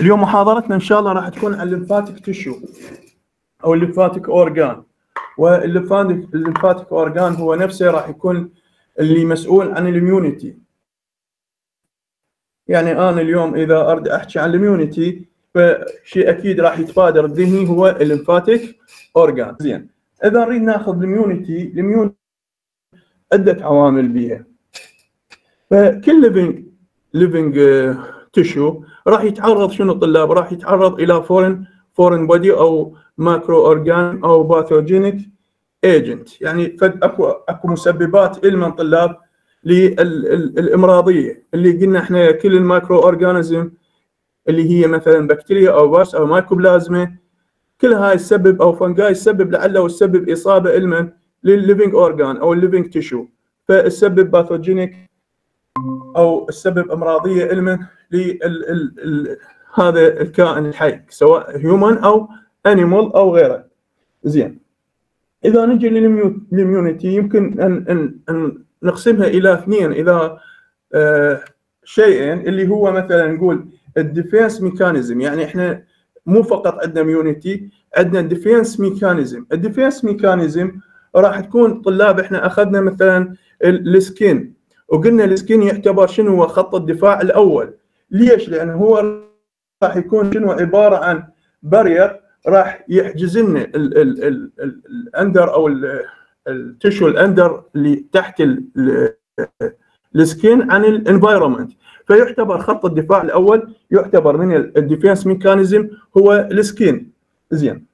اليوم محاضرتنا إن شاء الله راح تكون عن ال lymphatic tissue أو ال lymphatic organ وال lymphatic ال lymphatic organ هو نفسه راح يكون اللي مسؤول عن ال immunity يعني أنا اليوم إذا أريد أحكي عن ال immunity فشيء أكيد راح يتبادر بذهني هو ال lymphatic organ زين. إذا نريد ناخذ ال immunity ال immunity عدة عوامل بيها. فكل living living tissue راح يتعرض شنو الطلاب راح يتعرض إلى foreign foreign body أو micro organ أو pathogenic agent يعني فد أكو أكو مسببات علما طلاب للإمراضية. اللي قلنا إحنا كل ال microorganism اللي هي مثلا بكتيريا أو فيروس أو مايكوبلازما كل هاي تسبب أو fungi تسبب لعله تسبب إصابة علما للل living organ أو ال living tissue فتسبب pathogenic أو تسبب إمراضية علما ل هذا الكائن الحي سواء human أو animal أو غيره. زين. إذا نجي لل immunity يمكن ان ان, أن نقسمها إلى اثنين. إذا آه شيئين اللي هو مثلا نقول ال defense mechanism. يعني إحنا مو فقط عندنا immunity عندنا defense mechanism. ال defense mechanism راح تكون طلاب إحنا أخذنا مثلا ال skin. وقلنا ال skin يعتبر شنو؟ هو خط الدفاع الأول. ليش؟ لأنه هو راح يكون شنو عبارة عن barrier راح يحجز لنا ال under أو ال tissue ال under اللي تحت ال skin عن ال environment فيعتبر خط الدفاع الأول يعتبر من ال defense mechanism هو ال skin زين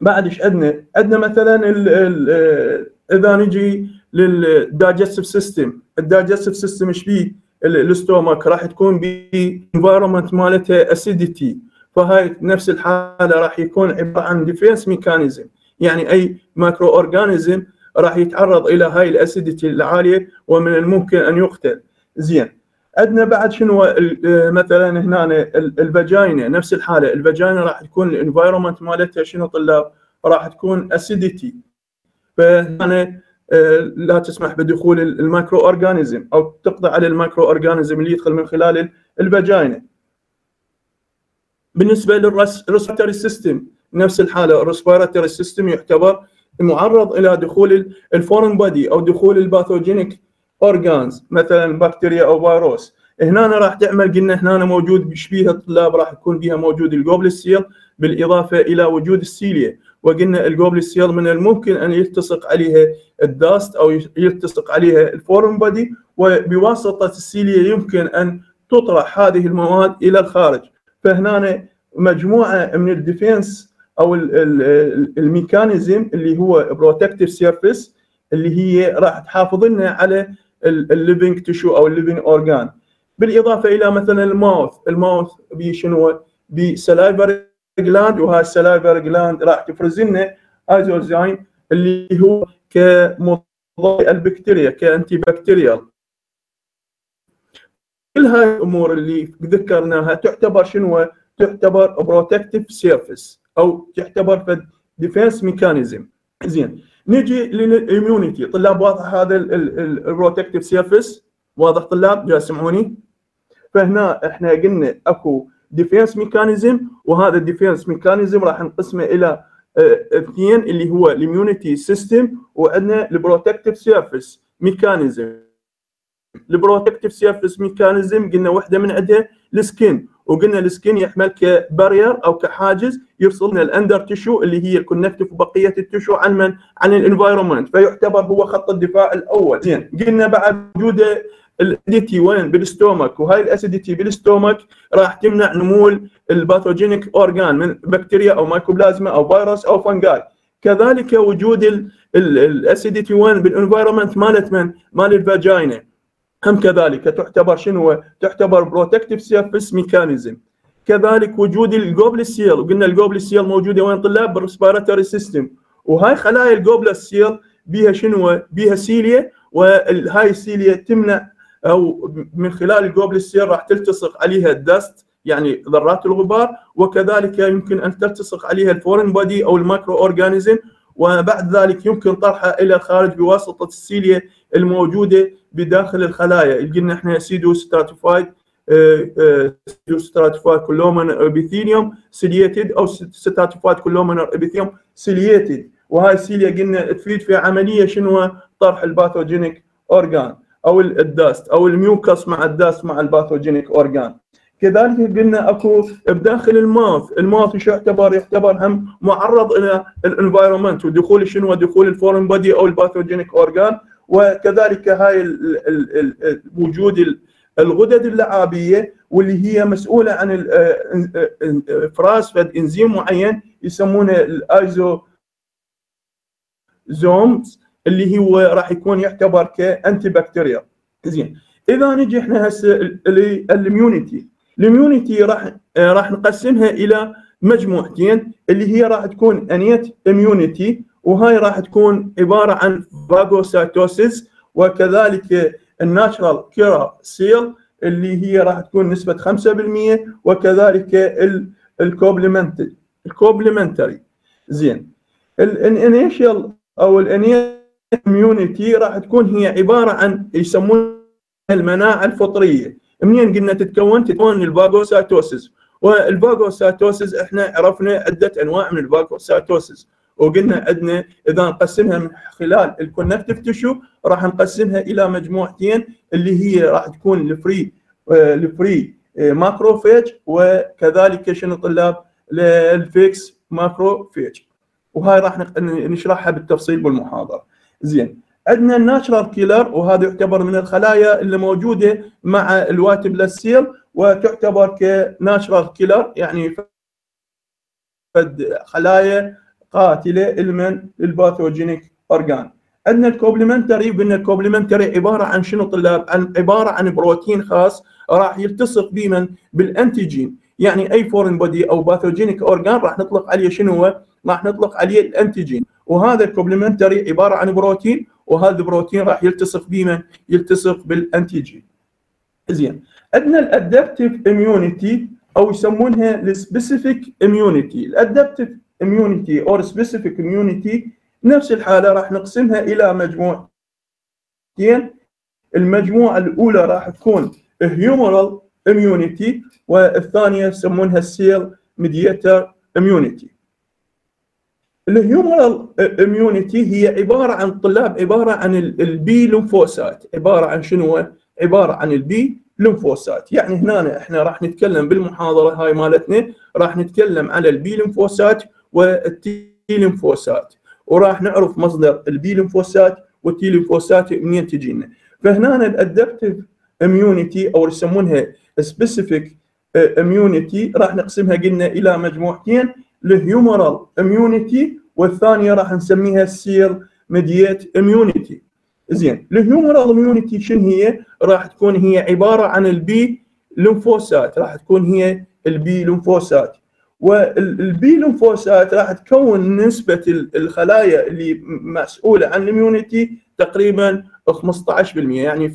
بعد إيش عندنا؟ عندنا مثلا ال ال إذا نجي لل digestive system ال digestive system إيش بيه؟ ال stomach راح تكون ب environment مالتها acidity فهاي نفس الحالة راح يكون عبارة عن defense mechanism يعني أي microorganism راح يتعرض إلى هاي ال acidity العالية ومن الممكن أن يقتل. زين. عندنا بعد شنو؟ مثلا هنا ال vagina. نفس الحالة. ال vagina راح تكون ال environment مالتها شنو طلاب؟ راح تكون acidity فهنا لا تسمح بدخول ال microorganism أو تقضي على ال microorganism اللي يدخل من خلال ال vagina. بالنسبة لل respiratory system نفس الحالة ال respiratory system يعتبر معرض إلى دخول ال foreign body أو دخول ال pathogenic organs مثلا بكتيريا أو فيروس. هنا راح تعمل قلنا هنا موجود بيها الطلاب راح يكون بها موجود ال goblet cell بالإضافة إلى وجود ال cilia. وقلنا ال goblet cell من الممكن أن يلتصق عليها ال dust أو يلتصق عليها ال foreign body وبواسطة ال cilia يمكن أن تطرح هذه المواد إلى الخارج. فهنا مجموعة من ال defense أو ال mechanism اللي هو protective surface اللي هي راح تحافظ لنا على ال living tissue أو ال living organ بالإضافة إلى مثلا ال mouth. ال mouth بشنو ب salivary gland وهاي ال salivary gland راح تفرز لنا lysozyme اللي هو كمضاد البكتيريا ك antibacterial. كل هاي الأمور اللي ذكرناها تعتبر شنو؟ تعتبر protective surface أو تعتبر defense mechanism زين نجي لل immunity طلاب واضح هذا ال protective surface واضح طلاب؟ جاي تسمعوني فهنا إحنا قلنا أكو defense mechanism وهذا ال defense mechanism راح نقسمه إلى اثنين اللي هو ال immunity system وعندنا ال protective surface mechanism ال protective surface mechanism قلنا واحدة من عندها ال skin وقلنا ال skin يعمل ك barrier أو كحاجز يفصلنا ال under tissue اللي هي ال connective وبقيه ال tissue عن من؟ عن ال environment فيعتبر هو خط الدفاع الأول زين قلنا بعد وجود ال acidity وين بال stomach وهاي ال acidity بال stomach راح تمنع نمو ال pathogenic organ من بكتيريا أو مايكوبلازما أو فيروس أو fungi كذلك وجود ال acidity وين بال environment مالت من؟ مال ال vagina هم كذلك تعتبر شنو؟ تعتبر protective surface mechanism كذلك وجود الجوبلسيل وقلنا الجوبلسيل موجودة وين طلاب؟ بال respiratory system وهاي خلايا ال goblet cell بيها شنو؟ بيها cilia وهاي ال cilia تمنع أو من خلال ال goblet cell راح تلتصق عليها ال dust يعني ذرات الغبار وكذلك يمكن أن تلتصق عليها ال foreign body أو ال microorganism وبعد ذلك يمكن طرحها إلى الخارج بواسطة ال cilia الموجودة بداخل الخلايا. اللي قلنا إحنا pseudostratified stratified columnar epithelium ciliated أو stratified columnar epithelium ciliated وهاي ال cilia قلنا تفيد في عملية شنو؟ طرح ال pathogenic organ أو ال dust أو ال mucus مع ال dust مع ال pathogenic organ كذلك قلنا أكو بداخل ال mouth ال mouth شو يعتبر؟ يعتبر هم معرض إلى ال environment ودخول شنو؟ دخول ال foreign body أو ال pathogenic organ وكذلك هاي وجود الغدد اللعابية واللي هي مسؤولة عن افراز فد انزيم معين يسمونه ال lyso zymes اللي هو راح يكون يعتبر ك antibacterial زين. إذا نجي إحنا هسه ال immunity ال immunity راح راح نقسمها إلى مجموعتين اللي هي راح تكون innate immunity وهاي راح تكون عبارة عن phagocytosis وكذلك ال natural killer cell اللي هي راح تكون نسبة 5% وكذلك ال complementary ال complementary زين. ال initial أو ال innate immunity راح تكون هي عبارة عن يسمونها المناعة الفطرية. منين قلنا تتكون؟ تتكون ال phagocytosis وال phagocytosis إحنا عرفنا عدة أنواع من ال phagocytosis وقلنا عندنا إذا نقسمها من خلال ال connective tissue راح نقسمها إلى مجموعتين اللي هي راح تكون ال free ال free macrophage وكذلك شنو طلاب؟ ال fixed macrophage وهاي راح نشرحها بالتفصيل بالمحاضرة. زين عندنا ال natural killer وهذا يعتبر من الخلايا اللي موجودة مع ال white blood cell وتعتبر ك natural killer يعني خلايا قاتلة لمن ال pathogenic organ عندنا ال complementary وقلنا ال complementary عبارة عن شنو طلاب؟ عن عبارة عن بروتين خاص راح يلتصق بمن؟ بال antigen يعني أي foreign body أو pathogenic organ راح نطلق عليه شنو هو؟ راح نطلق عليه ال antigen وهذا ال complementary عبارة عن بروتين وهذا البروتين راح يلتصق بمن؟ يلتصق بال antigen. زين عندنا ال adaptive immunity أو يسمونها ال specific immunity، ال adaptive immunity or specific immunity نفس الحالة راح نقسمها إلى مجموعتين المجموعة الأولى راح تكون humoral immunity والثانية يسمونها ال cell mediated immunity ال humoral immunity هي عبارة عن طلاب عبارة عن ال B lymphocyte عبارة عن شنو؟ عبارة عن ال B lymphocyte يعني هنا إحنا راح نتكلم بالمحاضرة هاي مالتنا راح نتكلم على ال B lymphocyte وال T lymphocyte وراح نعرف مصدر ال B lymphocyte وال T lymphocyte منين تجينا. فهنا ال adaptive immunity أو يسمونها specific immunity راح نقسمها قلنا إلى مجموعتين. ال humoral immunity والثانيه راح نسميها ال cell mediated immunity زين ال humoral immunity شنو هي؟ راح تكون هي عباره عن ال B lymphocyte راح تكون هي ال B lymphocyte وال B lymphocyte راح تكون نسبه الخلايا اللي مسؤوله عن ال immunity تقريبا 15% يعني 15%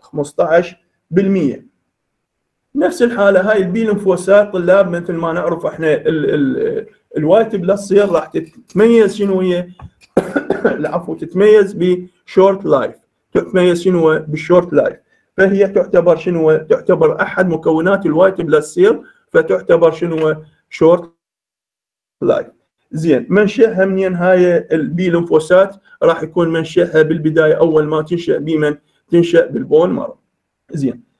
15% نفس الحالة هاي ال B lymphocyte طلاب مثل ما نعرف إحنا ال white blood cell راح تتميز شنو هي؟ العفو تتميز ب short life. تتميز شنو بال short life. فهي تعتبر شنو تعتبر أحد مكونات ال white blood cell فتعتبر شنو short life. زين منشأها منين هاي ال B lymphocyte راح يكون منشأها بالبداية أول ما تنشأ بمن؟ تنشأ بال bone marrow زين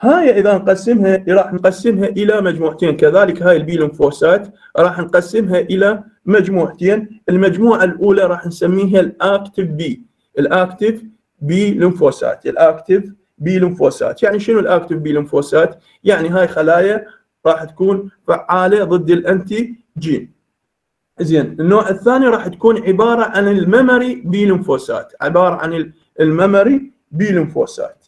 هاي إذا نقسمها راح نقسمها إلى مجموعتين. كذلك هاي ال B lymphocyte راح نقسمها إلى مجموعتين. المجموعة الأولى راح نسميها ال active B. ال active B lymphocyte ال active B lymphocyte يعني شنو ال active B lymphocyte يعني هاي خلايا راح تكون فعالة ضد ال antigen زين النوع الثاني راح تكون عبارة عن ال memory B lymphocyte عبارة عن ال memory B lymphocyte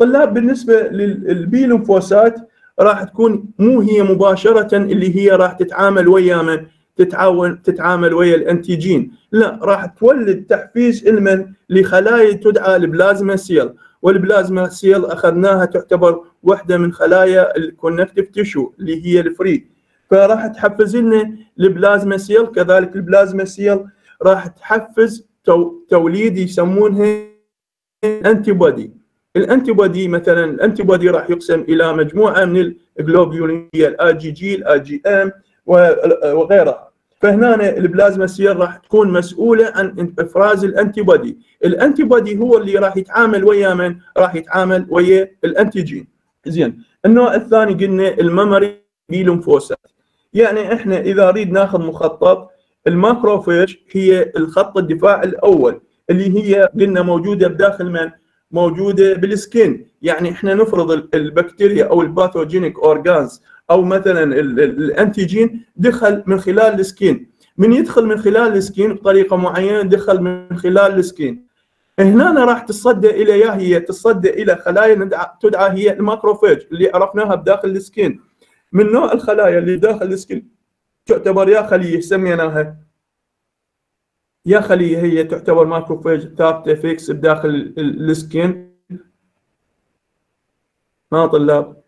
طلاب بالنسبة لل B lymphocyte راح تكون مو هي مباشرة اللي هي راح تتعامل ويا من؟ تتعاون تتعامل ويا ال antigen. لا راح تولد تحفيز إلمن لخلايا تدعى ال plasma cell. وال plasma cell أخذناها تعتبر واحدة من خلايا ال connective tissue اللي هي ال free فراح تحفز لنا ال plasma cell. كذلك ال plasma cell راح تحفز توليد يسمونها antibody ال antibody مثلا ال antibody راح يقسم إلى مجموعة من الجلوبيولين الاي جي جي ال IgM وغيرها. فهنا ال plasma cell راح تكون مسؤولة عن افراز ال antibody ال antibody هو اللي راح يتعامل ويا من؟ راح يتعامل ويا ال antigen. زين. النوع الثاني قلنا ال memory B lymphocyte يعني إحنا إذا نريد ناخذ مخطط ال macrophage هي الخط الدفاع الأول اللي هي قلنا موجودة بداخل من؟ موجودة بال skin. يعني إحنا نفرض البكتيريا أو ال pathogenic organs أو مثلا ال antigen دخل من خلال ال skin. من يدخل من خلال ال skin بطريقة معينة دخل من خلال ال skin. هنا راح تصدى إلى يا هي تصدى إلى خلايا تدعى هي ال macrophage اللي عرفناها بداخل ال skin. من نوع الخلايا اللي داخل ال skin تعتبر يا خليه سميناها يا خليه هي تعتبر macrophage ثابته فيكس بداخل ال skin. ما طلاب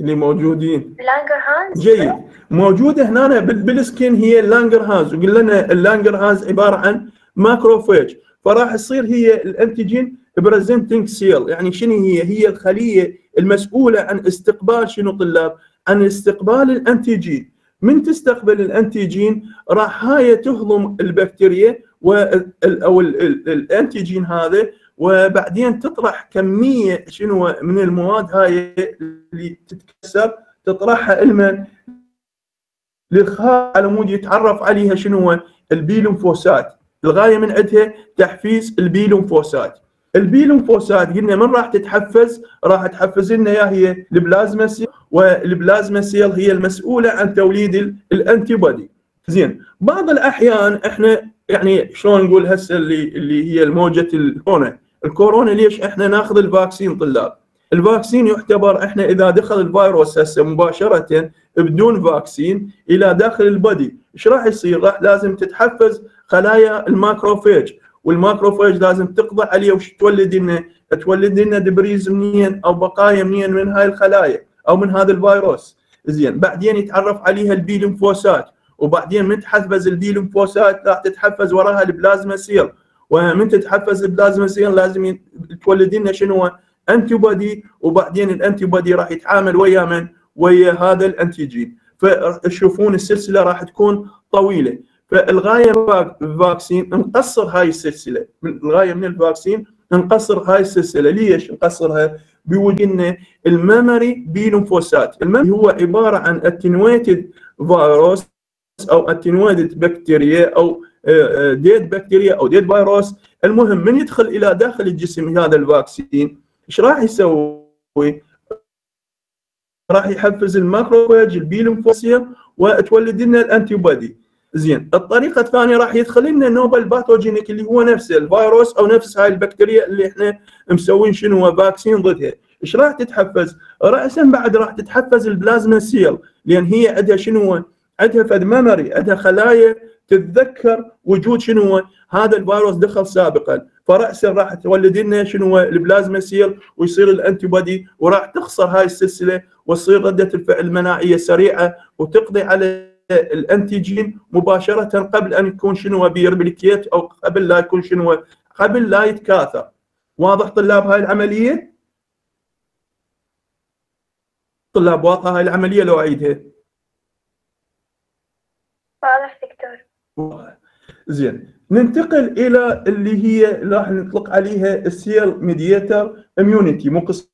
اللي موجودين. لانجرهانز جيد. موجودة هنا بال skin هي اللانجرهانز وقلنا لنا اللانجرهانز عبارة عن macrophage فراح تصير هي ال antigen presenting cell يعني شنو هي؟ هي الخلية المسؤولة عن استقبال شنو طلاب؟ عن استقبال ال antigen من تستقبل ال antigen؟ راح هاي تهضم البكتيريا أو ال antigen هذا وبعدين تطرح كمية شنو من المواد هاي اللي تتكسر تطرحها لمن للخارج على مود يتعرف عليها شنو ال B lymphocyte. الغاية من عندها تحفيز ال B lymphocyte ال B lymphocyte قلنا من راح تتحفز؟ راح تحفز لنا يا هي ال plasma cell وال plasma cell هي المسؤولة عن توليد ال antibody زين بعض الأحيان إحنا يعني شلون نقول هسه اللي اللي هي الموجة الكورونا. الكورونا ليش إحنا ناخذ ال vaccine طلاب؟ ال vaccine يعتبر إحنا إذا دخل الفيروس هسه مباشرة بدون vaccine إلى داخل ال body إيش راح يصير؟ راح لازم تتحفز خلايا ال macrophage وال macrophage لازم تقضي عليه وش تولد لنا؟ تولد لنا debris منين أو بقايا منين من هاي الخلايا أو من هذا الفيروس؟ زين بعدين يتعرف عليها ال B lymphocyte وبعدين من تحفز ال B lymphocyte راح تتحفز وراها ال plasma cell. ومن تتحفز ال plasma cell لازم تولد لنا شنو؟ antibody وبعدين ال antibody راح يتعامل ويا من؟ ويا هذا ال antigen. فتشوفون السلسلة راح تكون طويلة. فالغاية ال vaccine نقصر هاي السلسلة. من الغاية من ال vaccine نقصر هاي السلسلة. ليش نقصرها بوجودنا ال memory B lymphocyte ال memory هو عبارة عن attenuated virus أو attenuated bacteria أو dead bacteria أو dead virus المهم من يدخل إلى داخل الجسم هذا ال vaccine؟ إيش راح يسوي؟ راح يحفز ال macrophage ال B lymphocyte وتولد لنا ال antibody زين. الطريقة الثانية راح يدخل لنا novel pathogenic اللي هو نفسه الفيروس أو نفس هاي البكتيريا اللي إحنا مسوين شنو vaccine ضدها. إيش راح تتحفز؟ راسا بعد راح تتحفز ال plasma cell لأن هي عندها شنو؟ عندها فد memory عندها خلايا تتذكر وجود شنو؟ هذا الفيروس دخل سابقا. فراسا راح تولد لنا شنو؟ ال plasma cell ويصير ال antibody وراح تختصر هاي السلسلة وتصير ردة الفعل المناعيه سريعة وتقضي على ال antigen مباشرة قبل أن يكون شنو ي replicate أو قبل لا يكون شنو قبل لا يتكاثر. واضح طلاب هاي العملية؟ طلاب واضحة هاي العملية لو أعيدها. واضح دكتور. زين ننتقل إلى اللي هي راح نطلق عليها ال cell mediated immunity مو قسمنا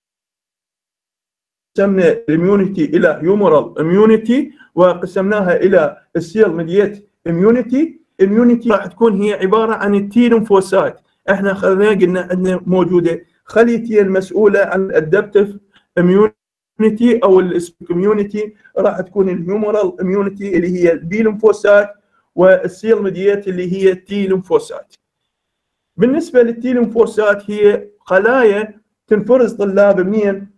ال immunity إلى humoral immunity وقسمناها إلى ال cell mediated immunity immunity راح تكون هي عبارة عن ال T lymphocyte إحنا خلينا قلنا عندنا موجودة خلية المسؤولة عن ال adaptive immunity أو ال immunity راح تكون ال humoral immunity اللي هي البيلومفوسات والسيل ميديت اللي هي التيلومفوسات بالنسبة للتيلومفوسات هي خلايا تنفرز طلاب منين؟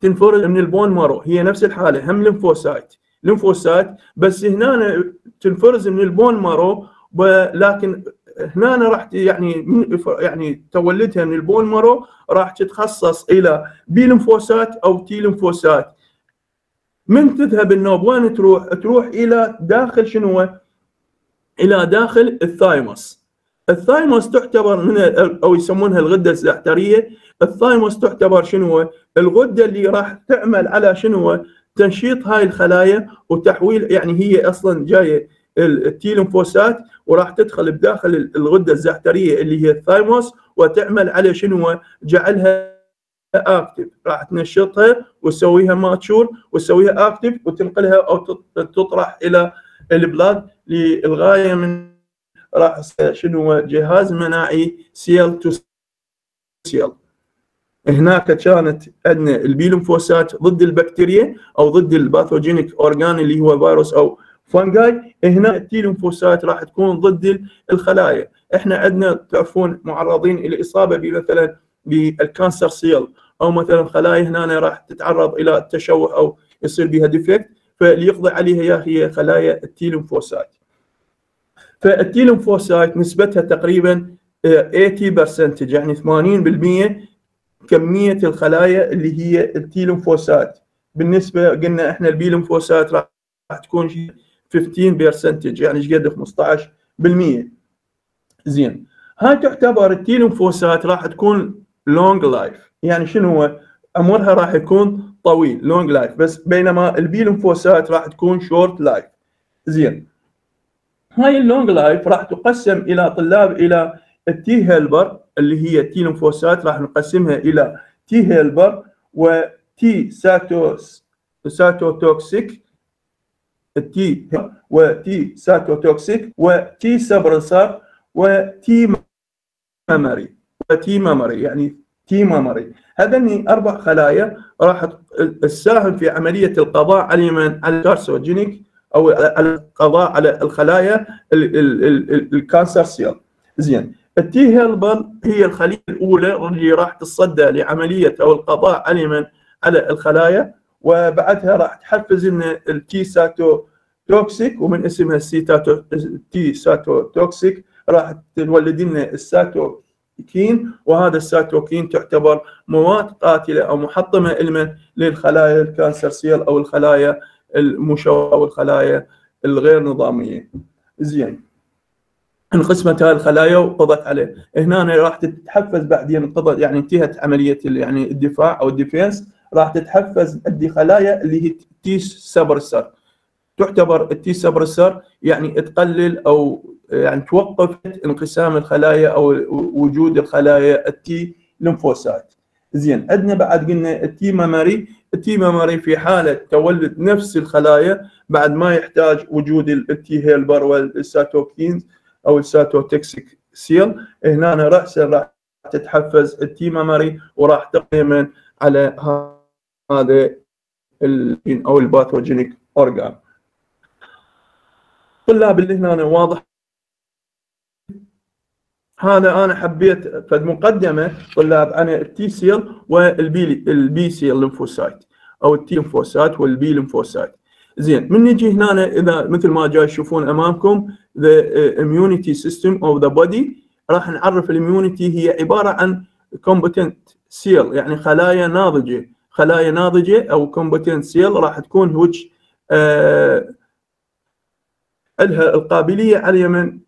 تنفرز من ال bone marrow هي نفس الحالة هم lymphocyte lymphocyte بس هنا تنفرز من ال bone marrow ولكن هنا راح يعني يعني تولدها من ال bone marrow راح تتخصص إلى B lymphocyte أو T lymphocyte من تذهب النوب وين تروح؟ تروح إلى داخل شنو؟ إلى داخل ال thymus ال thymus تعتبر من أو يسمونها الغدة الزعترية ال thymus تعتبر شنو؟ الغدة اللي راح تعمل على شنو؟ تنشيط هاي الخلايا وتحويل يعني هي أصلا جاية ال T lymphocyte وراح تدخل بداخل الغدة الزعتريه اللي هي ال thymus وتعمل على شنو؟ جعلها active راح تنشطها وتسويها mature وتسويها active وتنقلها أو تطرح إلى ال blood للغاية من راح شنو جهاز مناعي cell to cell هناك كانت عندنا ال B lymphocyte ضد البكتيريا أو ضد ال pathogenic organ اللي هو فيروس أو fungi هنا ال T lymphocyte راح تكون ضد الخلايا. إحنا عندنا تعرفون معرضين إلى إصابة بمثلا بال cancer cell أو مثلا خلايا هنا راح تتعرض إلى التشوه أو يصير بها defect فاللي يقضي عليها هي خلايا التيلومفوسات. فالتيلومفوسايت نسبتها تقريبا 80% يعني 80% كمية الخلايا اللي هي ال T lymphocyte بالنسبة قلنا إحنا ال B lymphocyte راح تكون 15% يعني إيش قد؟ 15% زين. هاي تعتبر ال T lymphocyte راح تكون long life يعني شنو هو؟ عمرها راح يكون طويل long life بس بينما ال B lymphocyte راح تكون short life زين. هاي ال long life راح تقسم إلى طلاب إلى ال T helper اللي هي ال T lymphocyte راح نقسمها إلى تي هيلبر وتي ساتوس ساتوتوكسيك التي وتي ساتوتوكسيك وتي سبرسر وتي ميموري وتي ميموري يعني T memory هذني أربع خلايا راح تساهم في عملية القضاء على من على ال carcinogenic أو القضاء على الخلايا ال cancer cell زين. ال T helper هي الخلية الأولى اللي راح تتصدى لعملية أو القضاء على من على الخلايا وبعدها راح تحفز إن ال T cytotoxic ومن اسمها ال cyto T cytotoxic راح تولد لنا ال cytokine وهذا ال cytokine تعتبر مواد قاتلة أو محطمة المن للخلايا ال cancer cell أو الخلايا المشوهه والخلايا الغير نظامية. زين. انقسمت هاي الخلايا وقضت عليه. هنا راح تتحفز بعدين قضت يعني انتهت عملية يعني الدفاع أو ال defense راح تتحفز عندي خلايا اللي هي T suppressor تعتبر ال T suppressor يعني تقلل أو يعني توقف انقسام الخلايا أو وجود الخلايا ال T lymphocyte. زين عندنا بعد قلنا ال T memory ال T memory في حالة تولد نفس الخلايا بعد ما يحتاج وجود ال T helper وال cytokines أو ال cytotoxic cell. هنا راسا راح تتحفز ال T memory وراح تقيم على هذا أو ال pathogenic organ طلاب اللي هنا واضح. هذا أنا حبيت فد مقدمة طلاب عن التي سيل والبي البي سيل ليمفوسايت أو التي ليمفوسايت والبي ليمفوسايت زين من نجي هنا إذا مثل ما جاي تشوفون أمامكم the immunity system of the body راح نعرف ال immunity هي عبارة عن competent cell يعني خلايا ناضجة. خلايا ناضجة أو competent cell راح تكون which آه لها القابلية على من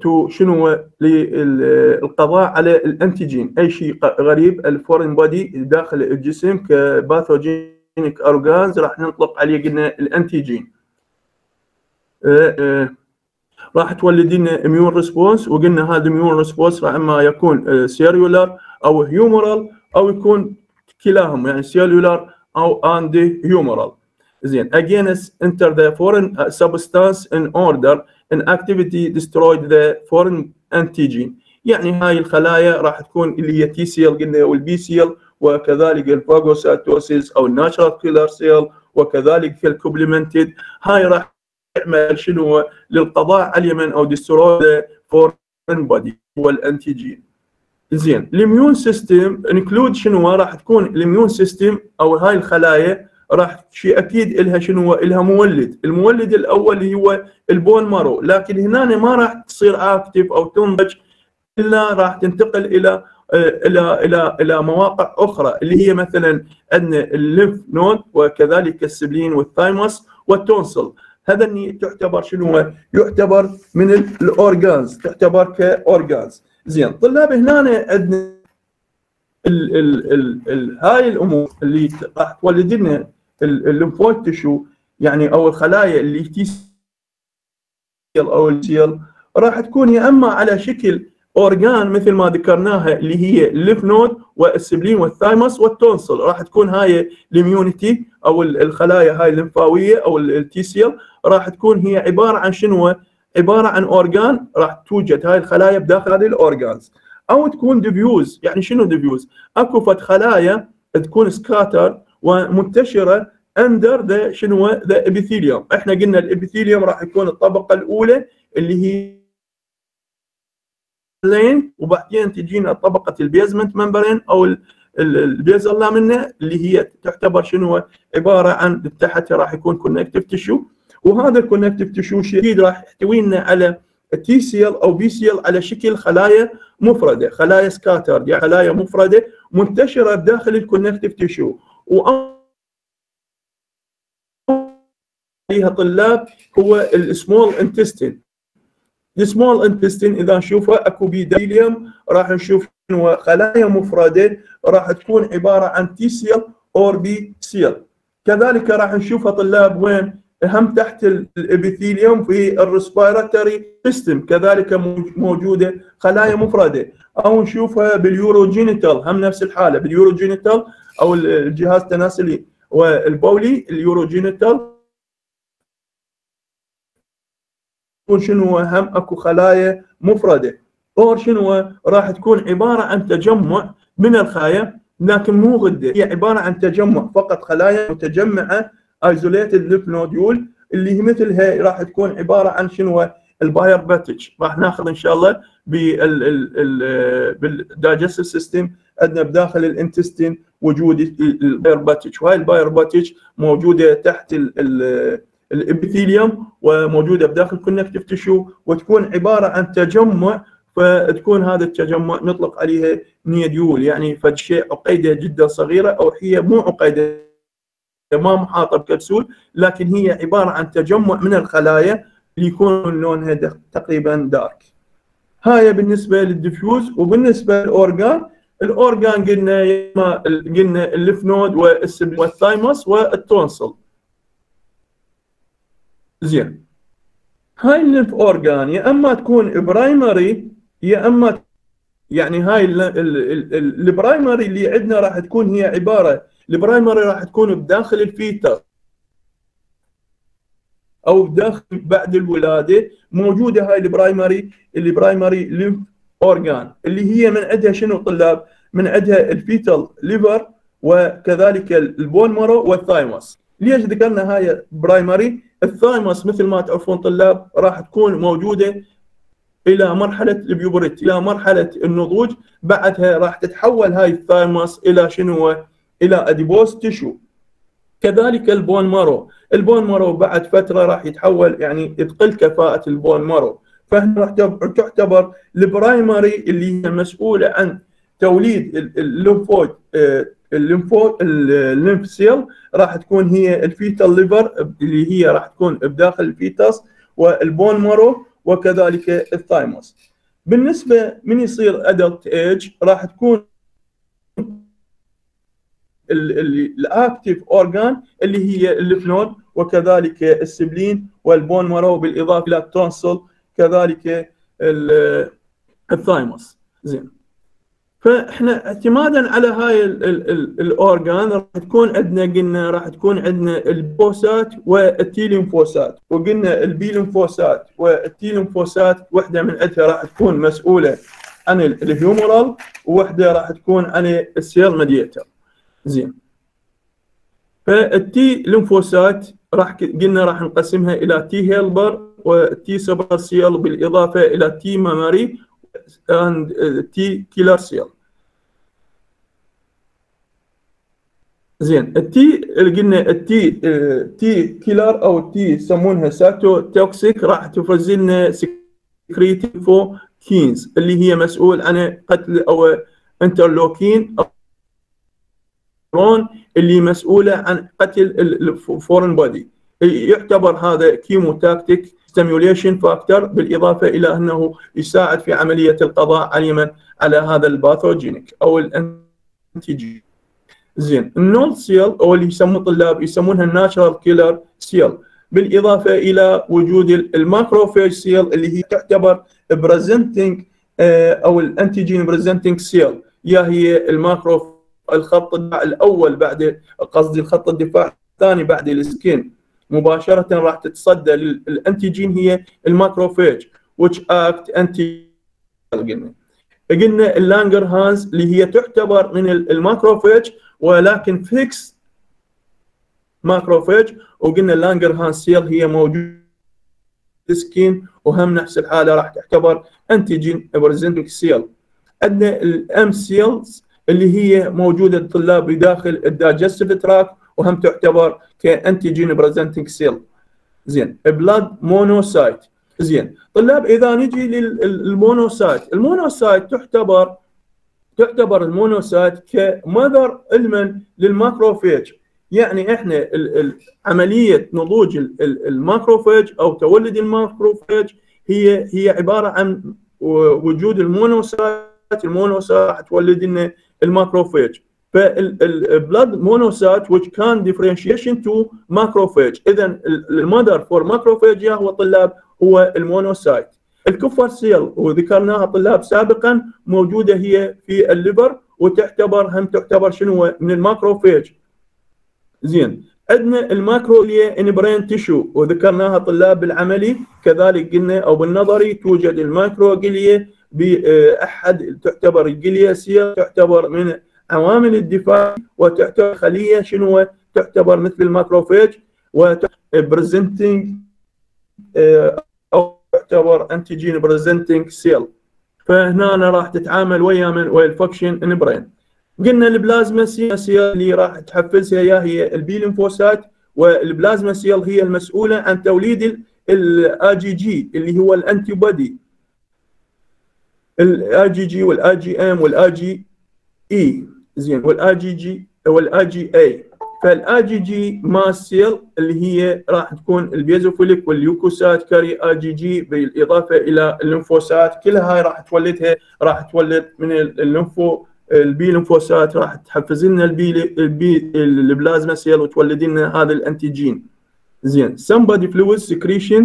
تو شنو للقضاء على ال antigen أي شيء غريب ال foreign body داخل الجسم ك pathogenic organs راح نطلق عليه قلنا ال antigen. راح تولد لنا immune response وقلنا هذا immune response راح أما يكون cellular أو humoral أو يكون كلاهم يعني cellular أو and humoral زين against enter the foreign substance in order inactivate destroyed the foreign antigen. يعني هاي الخلايا راح تكون اللي هي T cell قلنا وال B cell وكذلك ال phagocytosis أو ال natural killer cell وكذلك ال complement هاي راح تعمل شنو؟ للقضاء على اليمن أو destroy foreign body وال antigen زين. ال immune system include شنو؟ راح تكون ال immune system أو هاي الخلايا راح شيء أكيد لها شنو؟ لها مولد. المولد الأول اللي هو ال bone marrow. لكن هنا ما راح تصير active أو تنضج إلا راح تنتقل إلى إلى إلى إلى مواقع أخرى اللي هي مثلا عندنا ال lymph node وكذلك ال spleen وال thymus وال tonsil. هذا اللي تعتبر شنو؟ يعتبر من ال organs تعتبر ك organs زين طلاب هنا عندنا ال ال ال ال هاي الأمور اللي راح تولد لنا ال lymphoid tissue يعني أو الخلايا اللي T أو ال cell راح تكون يا إما على شكل organ مثل ما ذكرناها اللي هي الليف نود والسبلين والثايموس والتونسل راح تكون هاي ال immunity أو الخلايا هاي الليمفاوية أو ال T cell راح تكون هي عبارة عن شنو؟ عبارة عن organ راح توجد هاي الخلايا بداخل هذه ال organs أو تكون diffuse يعني شنو diffuse؟ أكو فد خلايا تكون scatter ومنتشره under the شنو؟ the epithelium إحنا قلنا ال epithelium راح يكون الطبقة الأولى اللي هي lining وبعدين تجينا طبقة ال basement membrane أو ال basal lamina اللي هي تعتبر شنو عبارة عن تحت راح يكون connective tissue وهذا ال connective tissue شديد راح يحتوي لنا على T cell أو B cell على شكل خلايا مفردة خلايا scatter يعني خلايا مفردة منتشرة داخل ال connective tissue و فيها طلاب هو ال small intestine ال small intestine إذا نشوفه أكو epithelium راح نشوف خلايا مفردة راح تكون عبارة عن T cell or B cell كذلك راح نشوفها طلاب وين؟ هم تحت ال epithelium في ال respiratory system كذلك موجودة خلايا مفردة. أو نشوفها بال urogenital هم نفس الحالة بال urogenital أو الجهاز التناسلي والبولي ال urogenital شنو هم اكو خلايا مفرده. or شنو راح تكون عبارة عن تجمع من الخلايا لكن مو غدة. هي عبارة عن تجمع فقط خلايا متجمعة isolated lymph nodule اللي هي مثلها راح تكون عبارة عن شنو ال Peyer's patch راح ناخذ إن شاء الله بال digestive system عندنا بداخل ال intestine وجود ال Peyer's patch وهاي ال Peyer's patch موجودة تحت ال epithelium وموجوده بداخل connective tissue وتكون عبارة عن تجمع فتكون هذا التجمع نطلق عليها nodule. يعني فد شيء عقيدة جدا صغيرة أو هي مو عقيدة ما محاطة بكبسول لكن هي عبارة عن تجمع من الخلايا اللي يكون لونها تقريبا dark هاي بالنسبة لل diffuse وبالنسبة لل organ ال organ قلنا قلنا ال lymph node وال thymus وال tonsil. زين هاي ال lymph organ يا أما تكون primary يا أما يعني هاي ال primary اللي عندنا راح تكون هي عبارة ال primary راح تكون بداخل ال fetus أو بداخل بعد الولادة موجودة هاي ال primary ال primary lymph organ اللي هي من عندها شنو طلاب؟ من عندها ال fetal liver وكذلك ال bone marrow وال thymus ليش ذكرنا هاي primary؟ ال thymus مثل ما تعرفون طلاب راح تكون موجودة إلى مرحلة ال puberty إلى مرحلة النضوج. بعدها راح تتحول هاي ال thymus إلى شنو إلى adipose tissue كذلك ال bone marrow. ال bone marrow بعد فترة راح يتحول يعني تقل كفاءة ال bone marrow. فهنا راح تعتبر ال primary اللي هي مسؤولة عن توليد ال lymphoid ال lympho ال lymph cell راح تكون هي ال fetal liver اللي هي راح تكون بداخل ال fetus وال bone marrow وكذلك ال thymus. بالنسبة من يصير adult age راح تكون ال active organ اللي هي ال lymph node وكذلك ال spleen وال bone marrow بالإضافة إلى ال tonsil كذلك ال thymus. زين. فإحنا اعتمادا على هاي ال organ راح تكون عندنا قلنا راح تكون عندنا البوسات والتيلينفوسات وقلنا البيلينفوسات والتيلينفوسات وحدة من عندها راح تكون مسؤولة عن ال humoral ووحدة راح تكون عن ال cell mediated زين. فال T lymphocyte راح قلنا راح نقسمها إلى T helper و T suppressor cell بالإضافة إلى T memory and T killer cell زين ال T اللي قلنا ال T T killer أو ال T يسمونها cytotoxic راح تفرز لنا cytokines اللي هي مسؤول عن قتل أو interleukin أو اللي مسؤولة عن قتل ال foreign body يعتبر هذا chemotactic stimulation factor بالإضافة إلى أنه يساعد في عملية القضاء على على هذا ال pathogenic أو ال antigen. زين ال null cell أو اللي يسموه الطلاب يسمونها ال natural killer cell بالإضافة إلى وجود ال macrophage cell اللي هي تعتبر presenting أو ال antigen presenting cell يا هي ال macro الخط الأول بعد قصدي الخط الدفاع الثاني بعد ال skin. مباشرة راح تتصدى لل antigen هي ال macrophage which act anti قلنا. قلنا اللانجر هانز اللي هي تعتبر من ال macrophage ولكن fixed macrophage وقلنا ال Langerhans cell هي موجودة skin وهم نفس الحالة راح تعتبر antigen presenting cell. عندنا ال M cells اللي هي موجودة الطلاب بداخل ال digestive tract وهم تعتبر ك antigen presenting cell زين. blood monocyte زين. طلاب إذا نجي لل monocyte. ال monocyte تعتبر تعتبر ال monocyte ك mother المن لل macrophage يعني إحنا عملية نضوج ال macrophage أو تولد ال macrophage هي هي عبارة عن وجود المونوسايت. المونوسايت تولد لنا الماكروفيج فالبلاد مونوسايت which can differentiation to macrophage. اذا ال mother for macrophage هو طلاب هو ال monocyte. ال Kupffer cell وذكرناها طلاب سابقا موجودة هي في ال liver وتعتبر هم تعتبر شنو من ال macrophage. زين. عندنا ال microglia in brain tissue وذكرناها طلاب بالعملي كذلك قلنا أو بالنظري توجد ال microglia بأحد تعتبر ال glia cell تعتبر من عوامل الدفاع وتعتبر خلية شنو تعتبر مثل ال macrophage و presenting أو تعتبر antigen presenting cell فهنا راح تتعامل ويا من ويا ال infection in brain قلنا ال plasma cell اللي راح تحفزها يا هي ال B lymphocyte وال plasma cell هي المسؤولة عن توليد الاي جي جي اللي هو ال antibody ال IgG وال IgM وال IgA زين وال IgG وال IgE. فال IgG mast cell اللي هي راح تكون ال basophilic وال leukocyte carry IgG بالإضافة إلى ال lymphocyte كلها هاي راح تولدها راح تولد من ال lympho ال B lymphocyte راح تحفز لنا ال B ال B ال plasma cell وتولد لنا هذا ال antigen. زين some body fluid secretion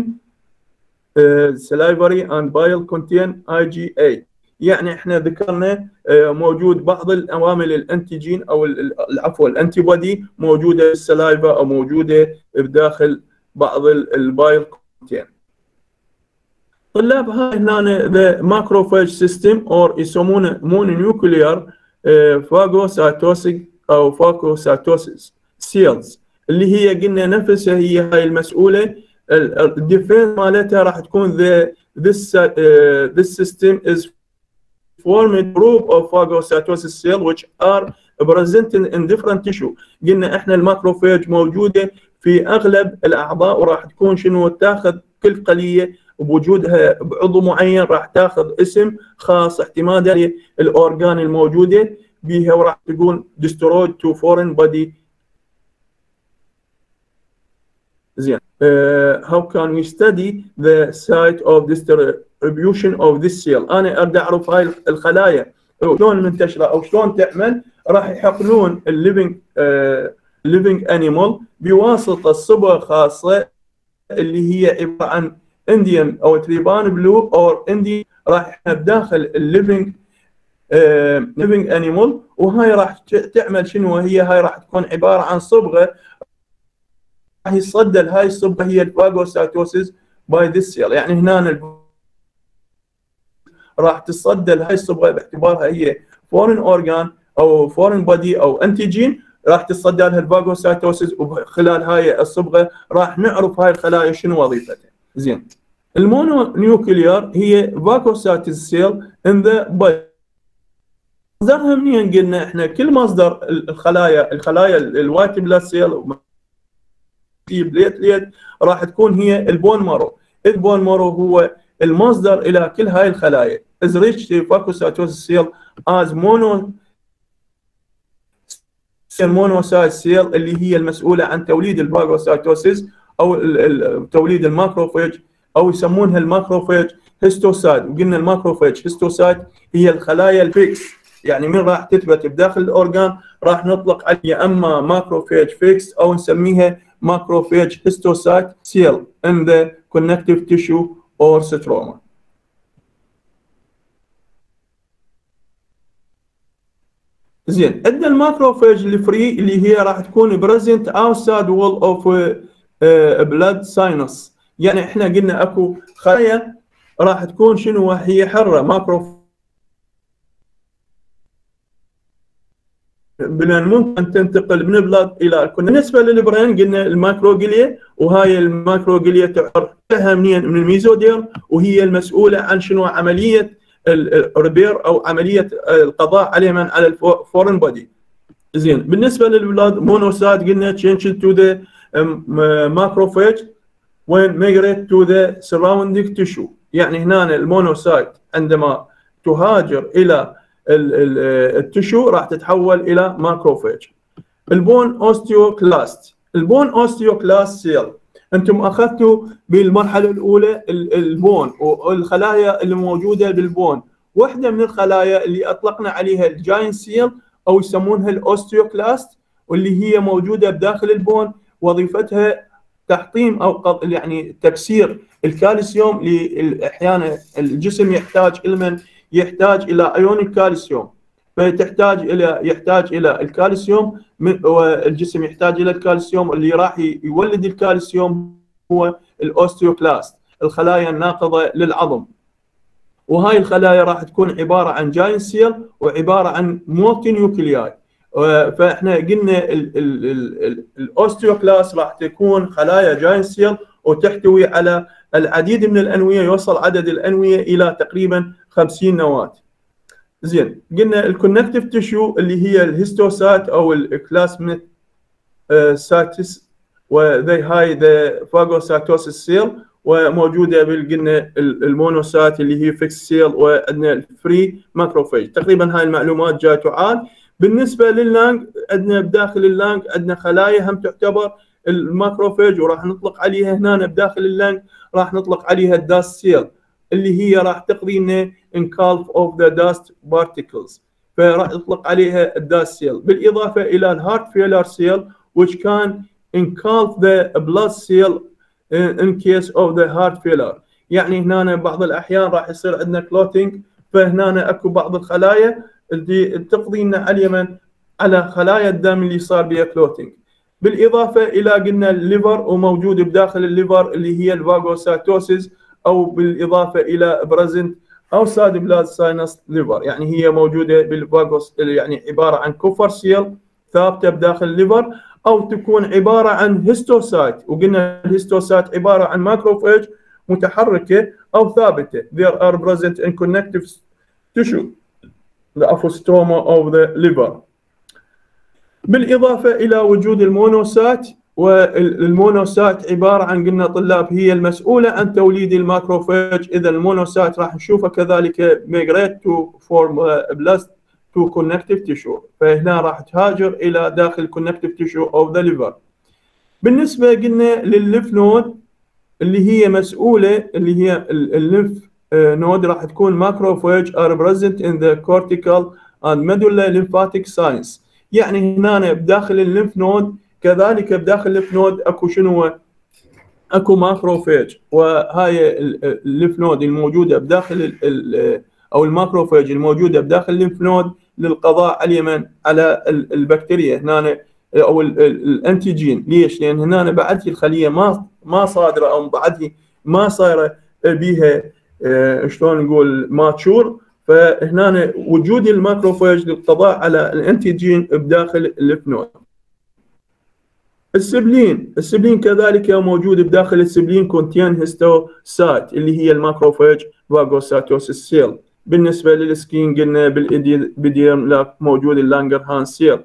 salivary and bile contain IgA يعني إحنا ذكرنا موجود بعض العوامل ال antigen أو العفو ال antibody موجودة بال saliva أو موجودة بداخل بعض ال bile content. طلاب هاي هنا the macrophage system or يسمونه mononuclear phagocytotic أو phagocytosis cells اللي هي قلنا نفسها هي هاي المسؤولة. ال defense مالتها راح تكون the this uh, this system is formed group of phagocytosis cell which are present in different tissue. قلنا إحنا الماكروفاج موجودة في أغلب الأعضاء وراح تكون شنو؟ تاخذ كل خليه بوجودها بعضو معين راح تاخذ اسم خاص اعتمادا الاورجان الموجودة بها وراح تقول destroyed to foreign body. زين. Uh, how can we study the site of distribution of this cell أنا اريد أعرف هاي الخلايا. شلون منتشرة أو شلون تعمل؟ راح يحقنون ال living living animal بواسطة صبغة خاصة اللي هي عبارة عن Indian أو trypan blue أو اندي راح بداخل ال living living animal وهاي راح تعمل شنو؟ هي هاي راح تكون عبارة عن صبغة. راح يصدى هاي الصبغة هي ال phagocytosis by this cell يعني هنا راح تصدى هاي الصبغة باعتبارها هي foreign organ أو foreign body أو antigen راح تتصدى لها ال phagocytosis وخلال هاي الصبغة راح نعرف هاي الخلايا شنو وظيفتها. زين. ال mononuclear هي phagocytosis cell in the body مصدرها منين قلنا إحنا؟ كل مصدر الخلايا الخلايا ال white blood cell في platelet راح تكون هي ال bone marrow. ال bone marrow هو المصدر إلى كل هاي الخلايا. Is rich phagocytosis cell as mono monocyte cell اللي هي المسؤولة عن توليد ال phagocytosis أو توليد ال macrophage أو يسمونها ال macrophage histiocyte. وقلنا ال macrophage histiocyte هي الخلايا الفيكس يعني من راح تثبت بداخل ال organ راح نطلق عليها يا أما macrophage fixed أو نسميها macrophage histiocyte cell in the connective tissue or stroma زين عندنا ال macrophage ال free اللي هي راح تكون present outside wall of بلاد ساينس يعني إحنا قلنا أكو خلايا راح تكون شنو؟ هي حرة ماكرو من ممكن تنتقل من البلاد إلى الكون بالنسبة للبرين قلنا الماكروجليا وهاي الماكروجليا تعتبر اهميا من الميزودير وهي المسؤولة عن شنو؟ عملية الريبير أو عملية القضاء عليه من على الفورن بودي زين. بالنسبة لل blood monocyte قلنا change to the macrophage when migrate to the surrounding tissue. يعني هنا ال monocyte عندما تهاجر إلى ال tissue راح تتحول إلى macrophage ال bone osteoclast ال bone osteoclast cell أنتم أخذتوا بالمرحلة الأولى ال bone والخلايا اللي موجودة بال bone. واحدة من الخلايا اللي أطلقنا عليها ال giant cell أو يسمونها ال osteoclast واللي هي موجودة بداخل ال bone وظيفتها تحطيم أو يعني تكسير الكالسيوم أحيانا الجسم يحتاج المن يحتاج إلى ايون الكالسيوم فتحتاج إلى يحتاج إلى الكالسيوم والجسم يحتاج إلى الكالسيوم اللي راح يولد الكالسيوم هو ال osteoclast الخلايا الناقضة للعظم. وهاي الخلايا راح تكون عبارة عن giant cell وعبارة عن multi nuclei فإحنا قلنا ال osteoclast راح تكون خلايا giant cell وتحتوي على العديد من الأنوية يوصل عدد الأنوية إلى تقريبا 50 نواة. زين قلنا ال connective tissue اللي هي ال histiocyte أو الكلاس من ساتس وذي هاي ذا فاجوسايتوسيس سيل وموجودة بالقلنا المونوسايت اللي هي فيكس سيل وعندنا الفري ماكروفيج تقريبا هاي المعلومات جاي تعال بالنسبة لللانج عندنا بداخل اللانج عندنا خلايا هم تعتبر الماكروفيج وراح نطلق عليها هنا بداخل اللانج راح نطلق عليها الداست سيل اللي هي راح تقضي لنا انكالف اوف ذا داست بارتيكلز فراح يطلق عليها ال dust cell. بالإضافة إلى ال heart failure cell which can engulf the blood cell in case of the heart failure. يعني هنا بعض الأحيان راح يصير عندنا clotting فهنا أكو بعض الخلايا اللي تقضي لنا على على خلايا الدم اللي صار بها clotting بالإضافة إلى قلنا ال liver وموجود بداخل ال liver اللي هي ال phagocytosis أو بالإضافة إلى present outside blood sinus liver. يعني هي موجودة بال phago يعني عبارة عن Kupffer cell ثابتة بداخل ال liver أو تكون عبارة عن histiocyte. وقلنا ال histiocyte عبارة عن macrophage متحركة أو ثابتة. There are present in connective tissue the stroma of the liver. بالإضافة إلى وجود ال monocyte وال monocyte عبارة عن قلنا طلاب هي المسؤولة عن توليد ال macrophage. إذا ال monocyte راح نشوفها كذلك migrate to from blood to connective tissue فهنا راح تهاجر إلى داخل connective tissue of the liver بالنسبة قلنا للل lymph node اللي هي مسؤولة اللي هي ال lymph node راح تكون macrophage are present in the cortical and medulla lymphatic sinus يعني هنا بداخل ال lymph node كذلك بداخل ال lymph node أكو شنو أكو macrophage وهاي ال lymph node الموجودة بداخل أو ال macrophage الموجودة بداخل ال lymph node للقضاء علمن على البكتيريا هنا أو ال antigen. ليش؟ لأن هنا بعد الخلية ما ما صادرة أو بعد ما صايرة بيها شلون نقول؟ mature. فهنا وجود ال macrophage للقضاء على ال antigen بداخل ال lymph ال spleen ال spleen كذلك موجود بداخل ال spleen contain histiocyte اللي هي ال macrophage phagocytosis cell. بالنسبة لل skin قلنا بال epidermis لا موجود ال Langerhans cell.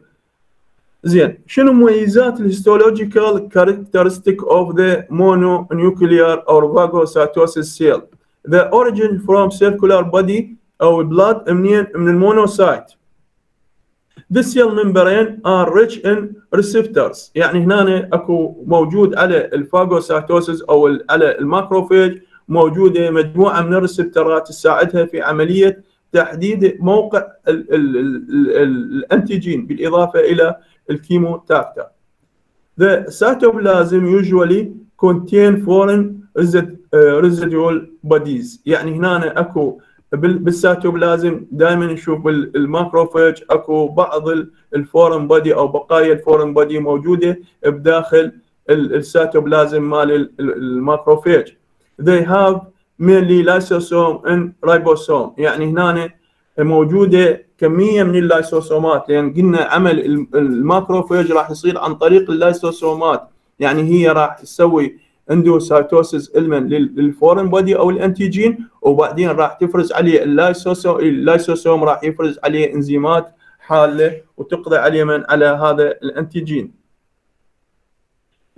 زين شنو مميزات ال histological characteristic of the mononuclear or phagocytosis cell the origin from circulatory blood أو ال blood منين من ال monocyte. The cell membrane are rich in receptors. يعني هنا أكو موجود على ال phagocytosis أو على ال macrophage موجودة مجموعة من ال receptorات تساعدها في عملية تحديد موقع ال- ال- ال- ال- antigen بالإضافة إلى ال chemotactic. The cytoplasm usually contain foreign uh, residual bodies. يعني هنا أكو بال- بالسيتوبلازم دائما نشوف ال macrophage. أكو بعض ال- foreign body أو بقايا ال foreign body موجودة بداخل ال- السيتوبلازم مال ال- ال- macrophage. They have mainly lysosome and ribosome. يعني هنا موجودة كمية من ال lysosomeات لأن قلنا عمل ال- macrophage راح يصير عن طريق ال lysosomeات يعني هي راح تسوي endocytosis إلمن لل foreign body أو ال antigen وبعدين راح تفرز عليه ال lysosome ال lysosome راح يفرز عليه إنزيمات حالة وتقضي عليه من على هذا ال antigen.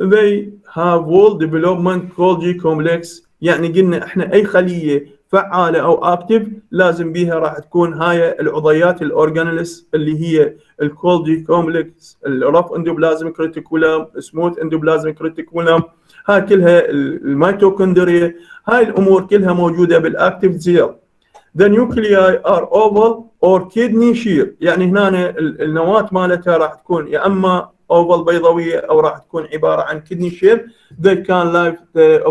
They have well developed Golgi complex يعني قلنا إحنا أي خلية فعالة أو active لازم بيها راح تكون هاي العضيات ال organelles اللي هي ال Golgi complex ال rough endoplasmic reticulum smooth endoplasmic reticulum هاي كلها الميتوكوندريا هاي الأمور كلها موجودة بال active cell The nuclei are oval or kidney shape. يعني هنا ال- النواة مالتها راح تكون يا أما oval بيضاويه أو راح تكون عبارة عن kidney shape they can live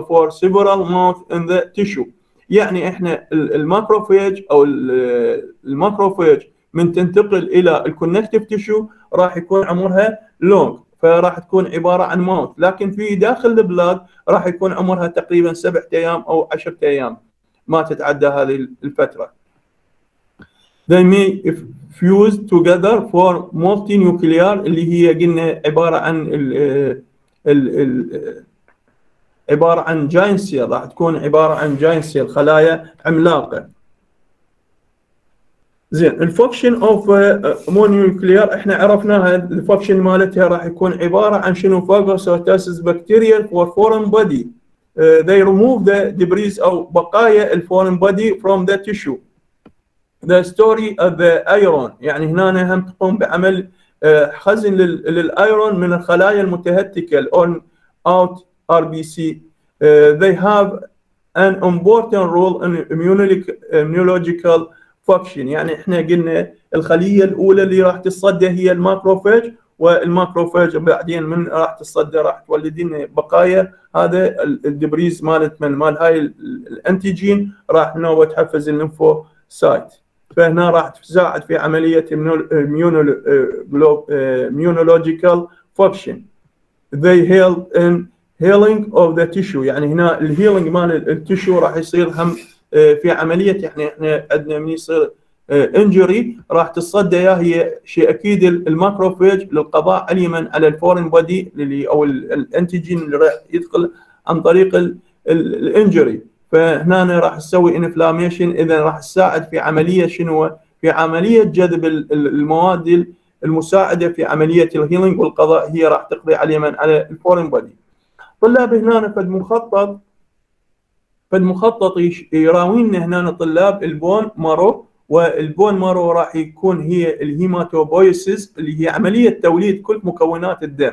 for several months in the tissue. يعني إحنا ال- macrophage أو ال- macrophage من تنتقل إلى ال connective tissue راح يكون عمرها long فراح تكون عبارة عن month لكن في داخل ال blood راح يكون عمرها تقريبا سبعة أيام أو عشرة أيام ما تتعدى هذه الفترة. They may fuse together for multinuclear اللي هي قلنا عبارة عن ال ال ال عبارة عن giant cell راح تكون عبارة عن giant cell خلايا عملاقة. زين ال function of mononuclear إحنا عرفناها ال function مالتها راح يكون عبارة عن شنو؟ phagocytosis bacteria for foreign body they remove the debris أو بقايا ال foreign body from the tissue. The storage of the iron. يعني هنا هم تقوم بعمل آه، خزن لل- لل iron من الخلايا المتهتكة ال old RBC uh, they have an important role in immunologic- immunological function. يعني إحنا قلنا الخلية الأولى اللي راح تصدى هي ال macrophage وال macrophage بعدين من راح تصدى راح تولد لنا بقايا. هذا ال- debris مالت من مال هاي ال- antigen راح نوبه تحفز ال lymphocyte. فهنا راح تساعد في عملية immunological function. They help in healing of the tissue. يعني هنا ال healing مال ال tissue راح يصير هم آه، في عملية يعني إحنا عندنا من يصير injury راح تصدى يا هي شيء أكيد ال macrophage للقضاء علمن على ال foreign body اللي أو ال- antigen اللي راح يدخل عن طريق ال injury فهنا راح تسوي inflammation إذا راح تساعد في عملية شنو؟ في عملية جذب ال- ال- المواد المساعدة في عملية ال healing والقضاء هي راح تقضي علمن على ال foreign body. طلاب هنا فد مخطط فد مخطط يراوينا هنا طلاب ال bone marrow وال bone marrow راح يكون هي ال hematopoiesis اللي هي عملية توليد كل مكونات الدم.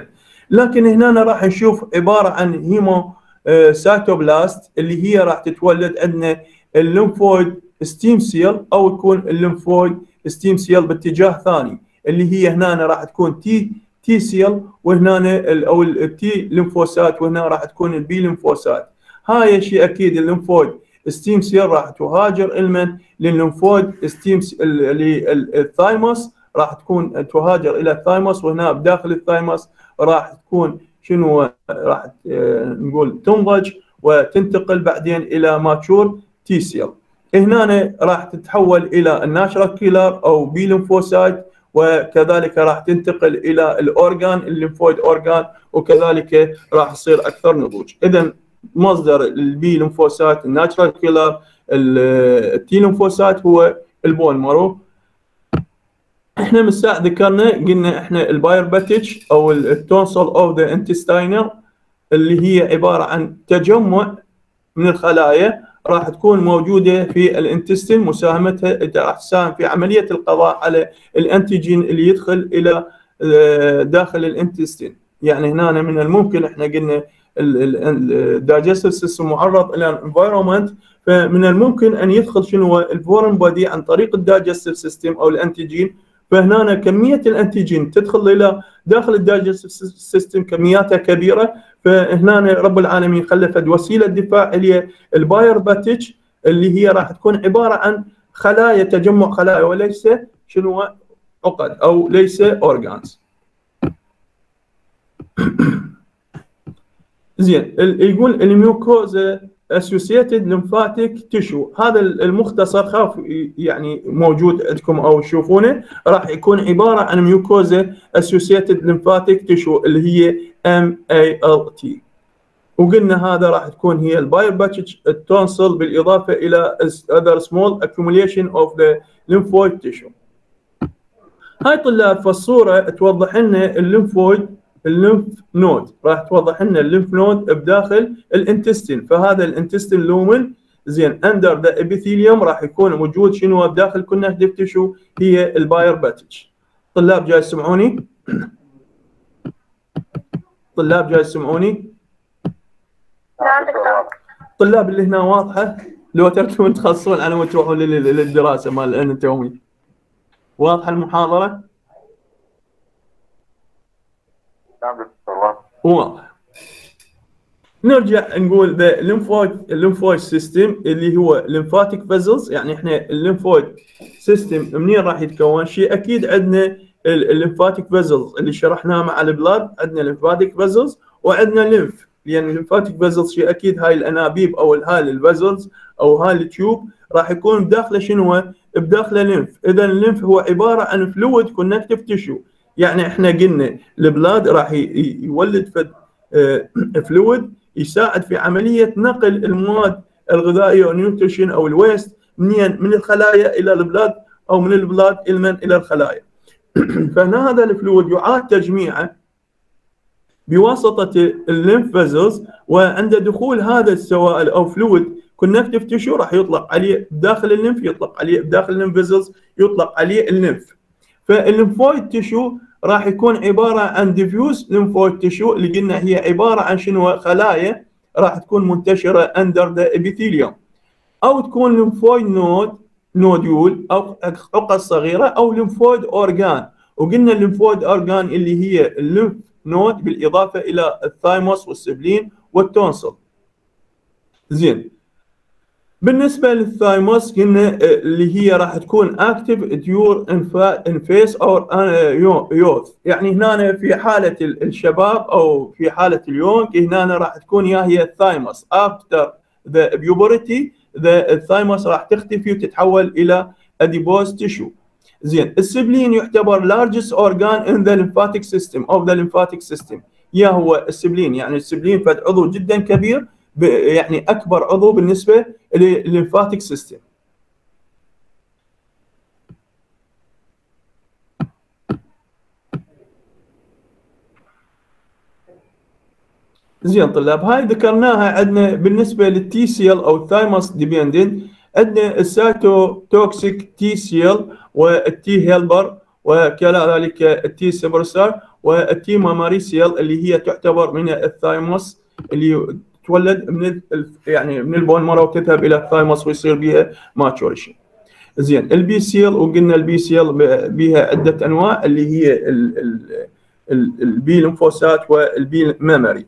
لكن هنا راح نشوف عبارة عن hemo آه، cytoblast اللي هي راح تتولد عندنا ال lymphoid stem cell أو يكون ال lymphoid stem cell باتجاه ثاني اللي هي هنا راح تكون T T cell وهنا أو ال T lymphocyte وهنا راح تكون ال B lymphocyte هاي شيء أكيد ال lymphoid stem cell راح تهاجر المن لل lymphoid stem c- ال- اللي ال- thymus راح تكون تهاجر إلى ال thymus وهنا بداخل ال thymus راح تكون شنو؟ راح آه، نقول تنضج وتنتقل بعدين إلى mature T cell هنا راح تتحول إلى ال natural killer أو B lymphocyte وكذلك راح تنتقل إلى ال organ ال lymphoid organ وكذلك راح يصير أكثر نضوج. اذا مصدر البي ليمفوسايت الناتشرال كيلر التي ليمفوسايت هو البون مارو إحنا من ساعه ذكرنا قلنا إحنا ال Peyer's patches أو ال tonsil of the intestine اللي هي عبارة عن تجمع من الخلايا راح تكون موجودة في ال intestine مساهمتها راح تساهم في عملية القضاء على ال antigen اللي يدخل إلى آه، داخل ال intestine. يعني هنا من الممكن إحنا قلنا ال digestive system معرض إلى ال environment فمن الممكن أن يدخل شنو ال foreign body عن طريق ال digestive system أو ال antigen. فهنا كمية ال antigen تدخل إلى داخل ال digestive system كمياتها كبيرة. فهنا رب العالمين خلقت وسيلة دفاع هي ال Peyer's patch اللي هي راح تكون عبارة عن خلايا تجمع خلايا وليس شنو؟ عقد أو ليس organs زين يقول ال mucosa associated lymphatic tissue هذا المختصر خاف يعني موجود عندكم أو تشوفونه. راح يكون عبارة عن mucosa associated lymphatic tissue اللي هي MALT وقلنا هذا راح تكون هي ال Peyer's patch ال tonsil بالإضافة إلى other small accumulation of the lymphoid tissue. هاي طلاب فالصوره توضح لنا ال lymphoid ال lymph node راح توضح لنا ال lymph node بداخل ال intestine فهذا ال intestine lumen زين under the epithelium راح يكون موجود. شنو بداخل connective tissue هي ال Peyer's patch طلاب جاي يسمعوني؟ طلاب جاي يسمعوني؟ طلاب اللي هنا واضحة؟ لو تركتوا تخلصون على ما تروحون للدراسة مال ال anatomy واضحة المحاضرة؟ واضح نرجع نقول the ال lymphoid ال lymphoid system اللي هو lymphatic vessels يعني إحنا ال lymphoid system منين راح يتكون؟ شيء أكيد عندنا ال lymphatic vessels اللي شرحناه مع ال blood عندنا ال lymphatic vessels وعندنا lymph لأن ال lymphatic vessels شيء أكيد هاي الأنابيب أو هاي ال vessels أو هاي ال tube راح يكون بداخله شنو بداخله lymph إذا ال lymph هو عبارة عن fluid connective tissue يعني إحنا قلنا ال blood راح يولد فد fluid يساعد في عملية نقل المواد الغذائية وال nutrition أو ال waste من الخلايا إلى ال blood أو من ال blood إلى الخلايا. فهنا هذا ال fluid يعاد تجميعه بواسطة ال lymph vessels وعند دخول هذا السوائل أو fluid connective tissue راح يطلق عليه داخل ال lymph يطلق عليه داخل ال lymph vessels يطلق عليه ال lymph. فال lymphoid tissue راح يكون عبارة عن diffuse lymphoid tissue اللي قلنا هي عبارة عن شنو؟ خلايا راح تكون منتشرة under the epithelium أو تكون lymphoid node nodule أو عقد صغيرة أو lymphoid organ وقلنا ال lymphoid organ اللي هي ال lymph node بالإضافة إلى ال thymus وال spleen وال tonsil. زين. بالنسبة لل thymus قلنا اللي هي راح تكون active during infancy or youth يعني هنا في حالة الشباب أو في حالة ال young هنا راح تكون يا هي ال thymus after the puberty ال thymus راح تختفي وتتحول إلى adipose tissue. زين ال spleen يعتبر largest organ in the lymphatic system of the lymphatic system. يا هو ال spleen يعني ال spleen فد عضو جدا كبير يعني أكبر عضو بالنسبة للل lymphatic system زين طلاب هاي ذكرناها عندنا بالنسبة لل T cell أو ال thymus dependent عندنا ال cytotoxic T cell وال T helper وكذلك ال T suppressor وال T memory cell اللي هي تعتبر من ال thymus اللي تولد من يعني من ال bone marrow وتذهب إلى ال thymus ويصير بها maturation. زين ال B cell وقلنا ال B cell بها عده انواع اللي هي ال B lymphocyte وال B memory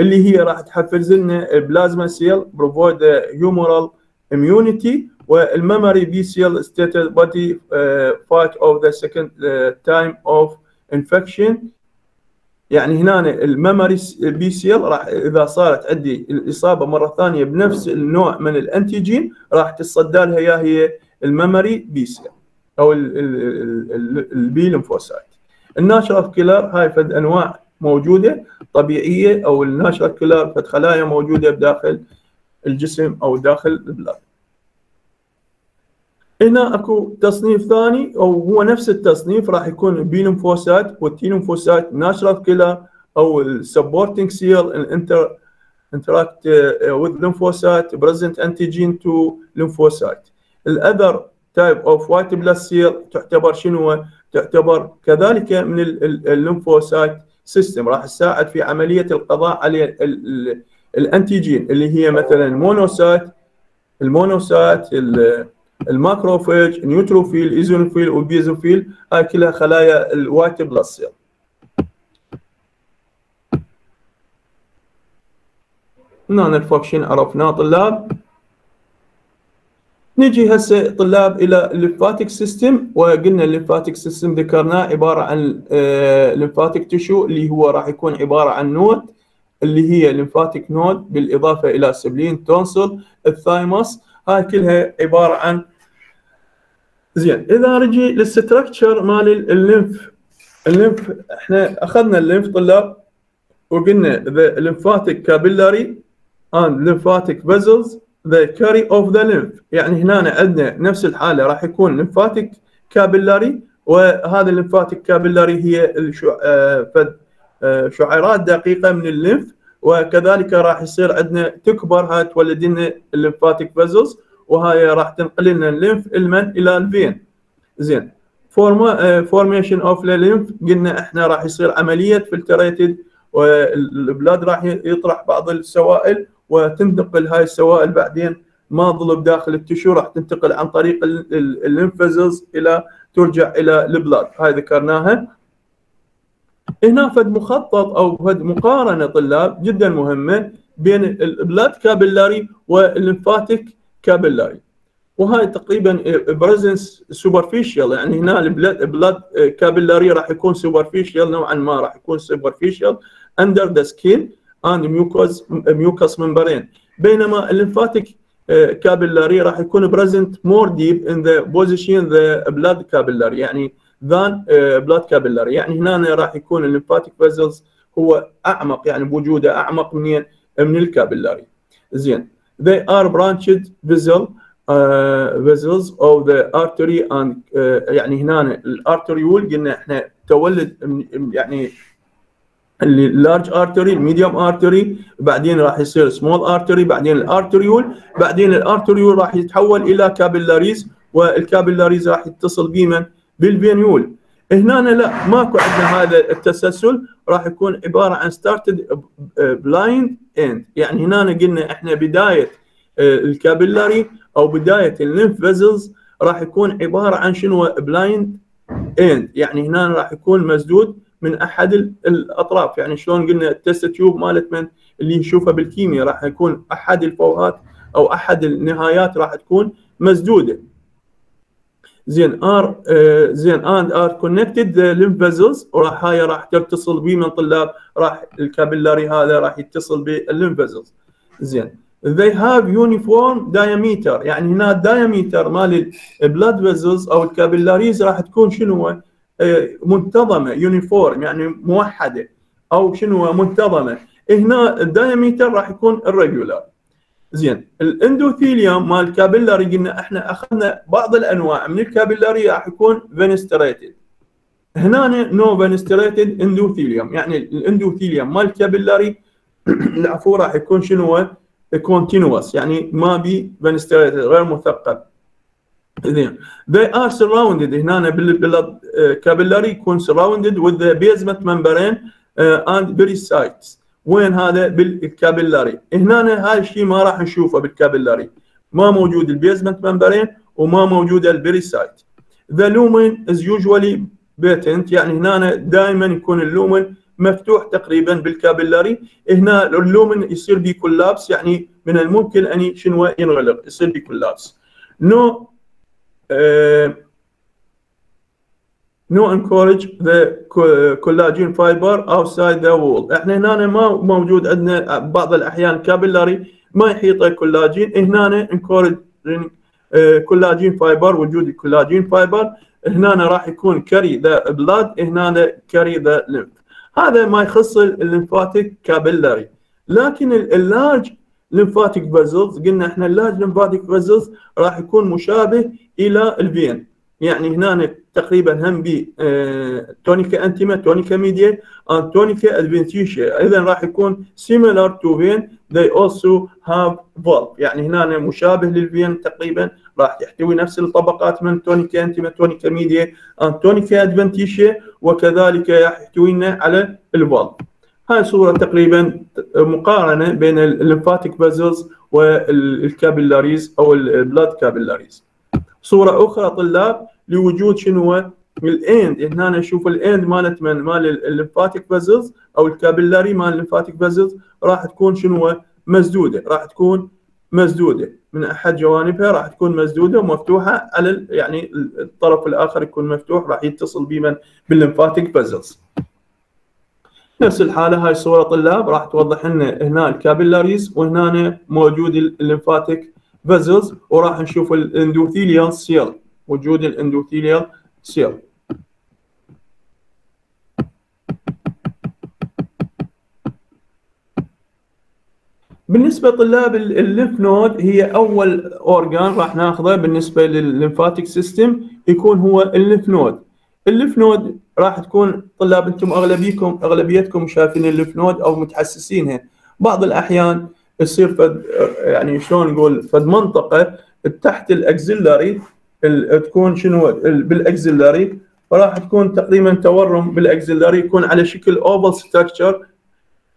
اللي هي راح تحفز لنا ال plasma cell provide humoral immunity وال memory B cell ستيتد body fight of the second time of infection يعني هنا ال memory B cell راح إذا صارت عندي الإصابة مرة ثانية بنفس النوع من ال antigen راح تتصدى لها يا هي ال memory B cell أو ال B lymphocyte ال natural killer هاي فد أنواع موجودة طبيعية أو ال natural killer فد خلايا موجودة بداخل الجسم أو داخل ال blood. هنا أكو تصنيف ثاني أو هو نفس التصنيف راح يكون B lymphocyte وال T lymphocyte natural killer أو ال supporting cell ال inter uh, with lymphocyte present antigen to lymphocyte. ال other type of white blood cell تعتبر شنو؟ تعتبر كذلك من ال lymphocyte system راح تساعد في عملية القضاء على ال- ال- ال antigen اللي هي مثلا ال monocyte ال monocyte ال- الماكروفيج النيوتروفيل الايزونوفيل والبيزوفيل هاي كلها خلايا ال white blood cell هنا ال function عرفناه طلاب. نجي هسه طلاب إلى ال lymphatic system وقلنا ال lymphatic system ذكرناه عبارة عن ال lymphatic tissue اللي هو راح يكون عبارة عن node اللي هي ال lymphatic node بالإضافة إلى spleen tonsil ال thymus هاي كلها عبارة عن زين إذا رجي لل structure مال ال lymph ال lymph إحنا أخذنا ال lymph طلاب وقلنا the lymphatic capillary and lymphatic vessels. The carry of the lymph يعني هنا عندنا نفس الحالة راح يكون lymphatic capillary وهذا ال lymphatic capillary هي. آه، فد آه، شعيرات دقيقة من ال lymph وكذلك راح يصير عندنا تكبر هاي تولد لنا ال lymphatic vessels وهاي راح تنقل لنا ال lymph المن إلى ال vein زين formation of ال lymph قلنا إحنا راح يصير عملية filtrated وال blood راح يطرح بعض السوائل وتنتقل هاي السوائل بعدين ما ظل بداخل ال tissue راح تنتقل عن طريق ال lymph vessels إلى ترجع إلى ال blood. هاي ذكرناها. هنا فد مخطط أو فد مقارنة طلاب جدا مهمة بين ال blood capillary وال lymphatic capillary وهاي تقريبا presence superficial يعني هنا ال blood blood capillary راح يكون superficial نوعا ما راح يكون superficial under the skin and mucous mucous membrane بينما ال lymphatic capillary راح يكون present more deep in the position than blood capillary يعني than blood capillary يعني هنا راح يكون ال lymphatic vessels هو أعمق يعني بوجوده أعمق من من ال capillary زين. They are branched vessel uh, vessels of the artery and uh, يعني هنا ال arteriole قلنا إحنا تولد يعني ال large artery ال medium artery بعدين راح يصير small artery بعدين ال arteriole بعدين ال arteriole راح يتحول إلى capillaries وال capillaries راح يتصل بمن بال venule هنا لا ماكو عندنا هذا التسلسل راح يكون عبارة عن started blind end يعني هنا قلنا إحنا بداية ال capillary أو بداية ال lymph vessels راح يكون عبارة عن شنو؟ blind end يعني هنا راح يكون مسدود من أحد الأطراف. يعني شلون قلنا ال test tube مالت من اللي نشوفه بالكيمياء راح يكون أحد الفوهات أو أحد النهايات راح تكون مسدودة. زين are زين and are connected lymph vessels وراح هاي راح تتصل بي من طلاب راح ال capillary هذا راح يتصل بال lymph vessels زين they have uniform diameter. يعني هنا ال diameter مال ال blood vessels أو ال capillaries راح تكون شنو منتظمة uniform يعني موحدة أو شنو منتظمة. هنا ال diameter راح يكون irregular زين ال endothelium مال ال capillary قلنا إحنا أخذنا بعض الأنواع من ال capillary راح يكون fenestrated هنا no fenestrated endothelium يعني ال endothelium مال ال capillary العفو راح يكون شنو continuous يعني ما بي fenestrated غير مثقب زين they are surrounded هنا بال blood capillary يكون surrounded with the basement membrane uh, and pericytes وين هذا؟ بال capillary هنا هاي الشيء ما راح نشوفه بال capillary ما موجود ال basement membrane وما موجود ال pericyte the lumen is usually patent يعني هنا دائما يكون ال lumen مفتوح تقريبا بال capillary هنا ال lumen يصير بي collapse يعني من الممكن أن شنو؟ ينغلق يصير بي collapse no anchorage the collagen fiber outside the wall. إحنا هنا ما موجود عندنا بعض الأحيان capillary ما يحيط الكولاجين. هنا anchorage collagen fiber وجود ال collagen fiber هنا راح يكون carry the blood هنا carry the lymph هذا ما يخص ال lymphatic capillary لكن ال large lymphatic vessels قلنا إحنا ال large lymphatic vessels راح يكون مشابه إلى ال vein يعني هنا تقريبا هم ب tunica intima tunica media and tunica adventitia اذا راح يكون similar to vein they also have valve يعني هنا مشابه لل vein تقريبا. راح تحتوي نفس الطبقات من tunica intima tunica media and tunica adventitia وكذلك يحتوينا على ال valve هاي صورة تقريبا مقارنة بين ال lymphatic vessels وال capillaries أو ال blood capillaries. صورة أخرى طلاب لوجود شنو ال end. هنا نشوف ال end مالت من؟ مال ال lymphatic vessels أو ال capillary مال ال lymphatic vessels راح تكون شنو مسدودة. راح تكون مسدودة. من أحد جوانبها راح تكون مسدودة ومفتوحة على يعني الطرف الآخر يكون مفتوح. راح يتصل بمن بال lymphatic vessels نفس الحالة هاي الصورة طلاب. راح توضح لنا هنا ال capillaries وهنا موجود ال lymphatic vessels وراح نشوف ال endothelial cell وجود ال endothelial cell. بالنسبة طلاب ال lymph node هي أول organ راح ناخذه بالنسبة للل lymphatic system يكون هو ال lymph node ال lymph node راح تكون طلاب أنتم اغلبيكم أغلبيتكم شايفين ال lymph node أو متحسسينها. بعض الأحيان يصير فد يعني شلون نقول فد منطقة تحت ال axillary تكون شنو؟ بال axillary فراح تكون تقريبا تورم بال axillary يكون على شكل oval structure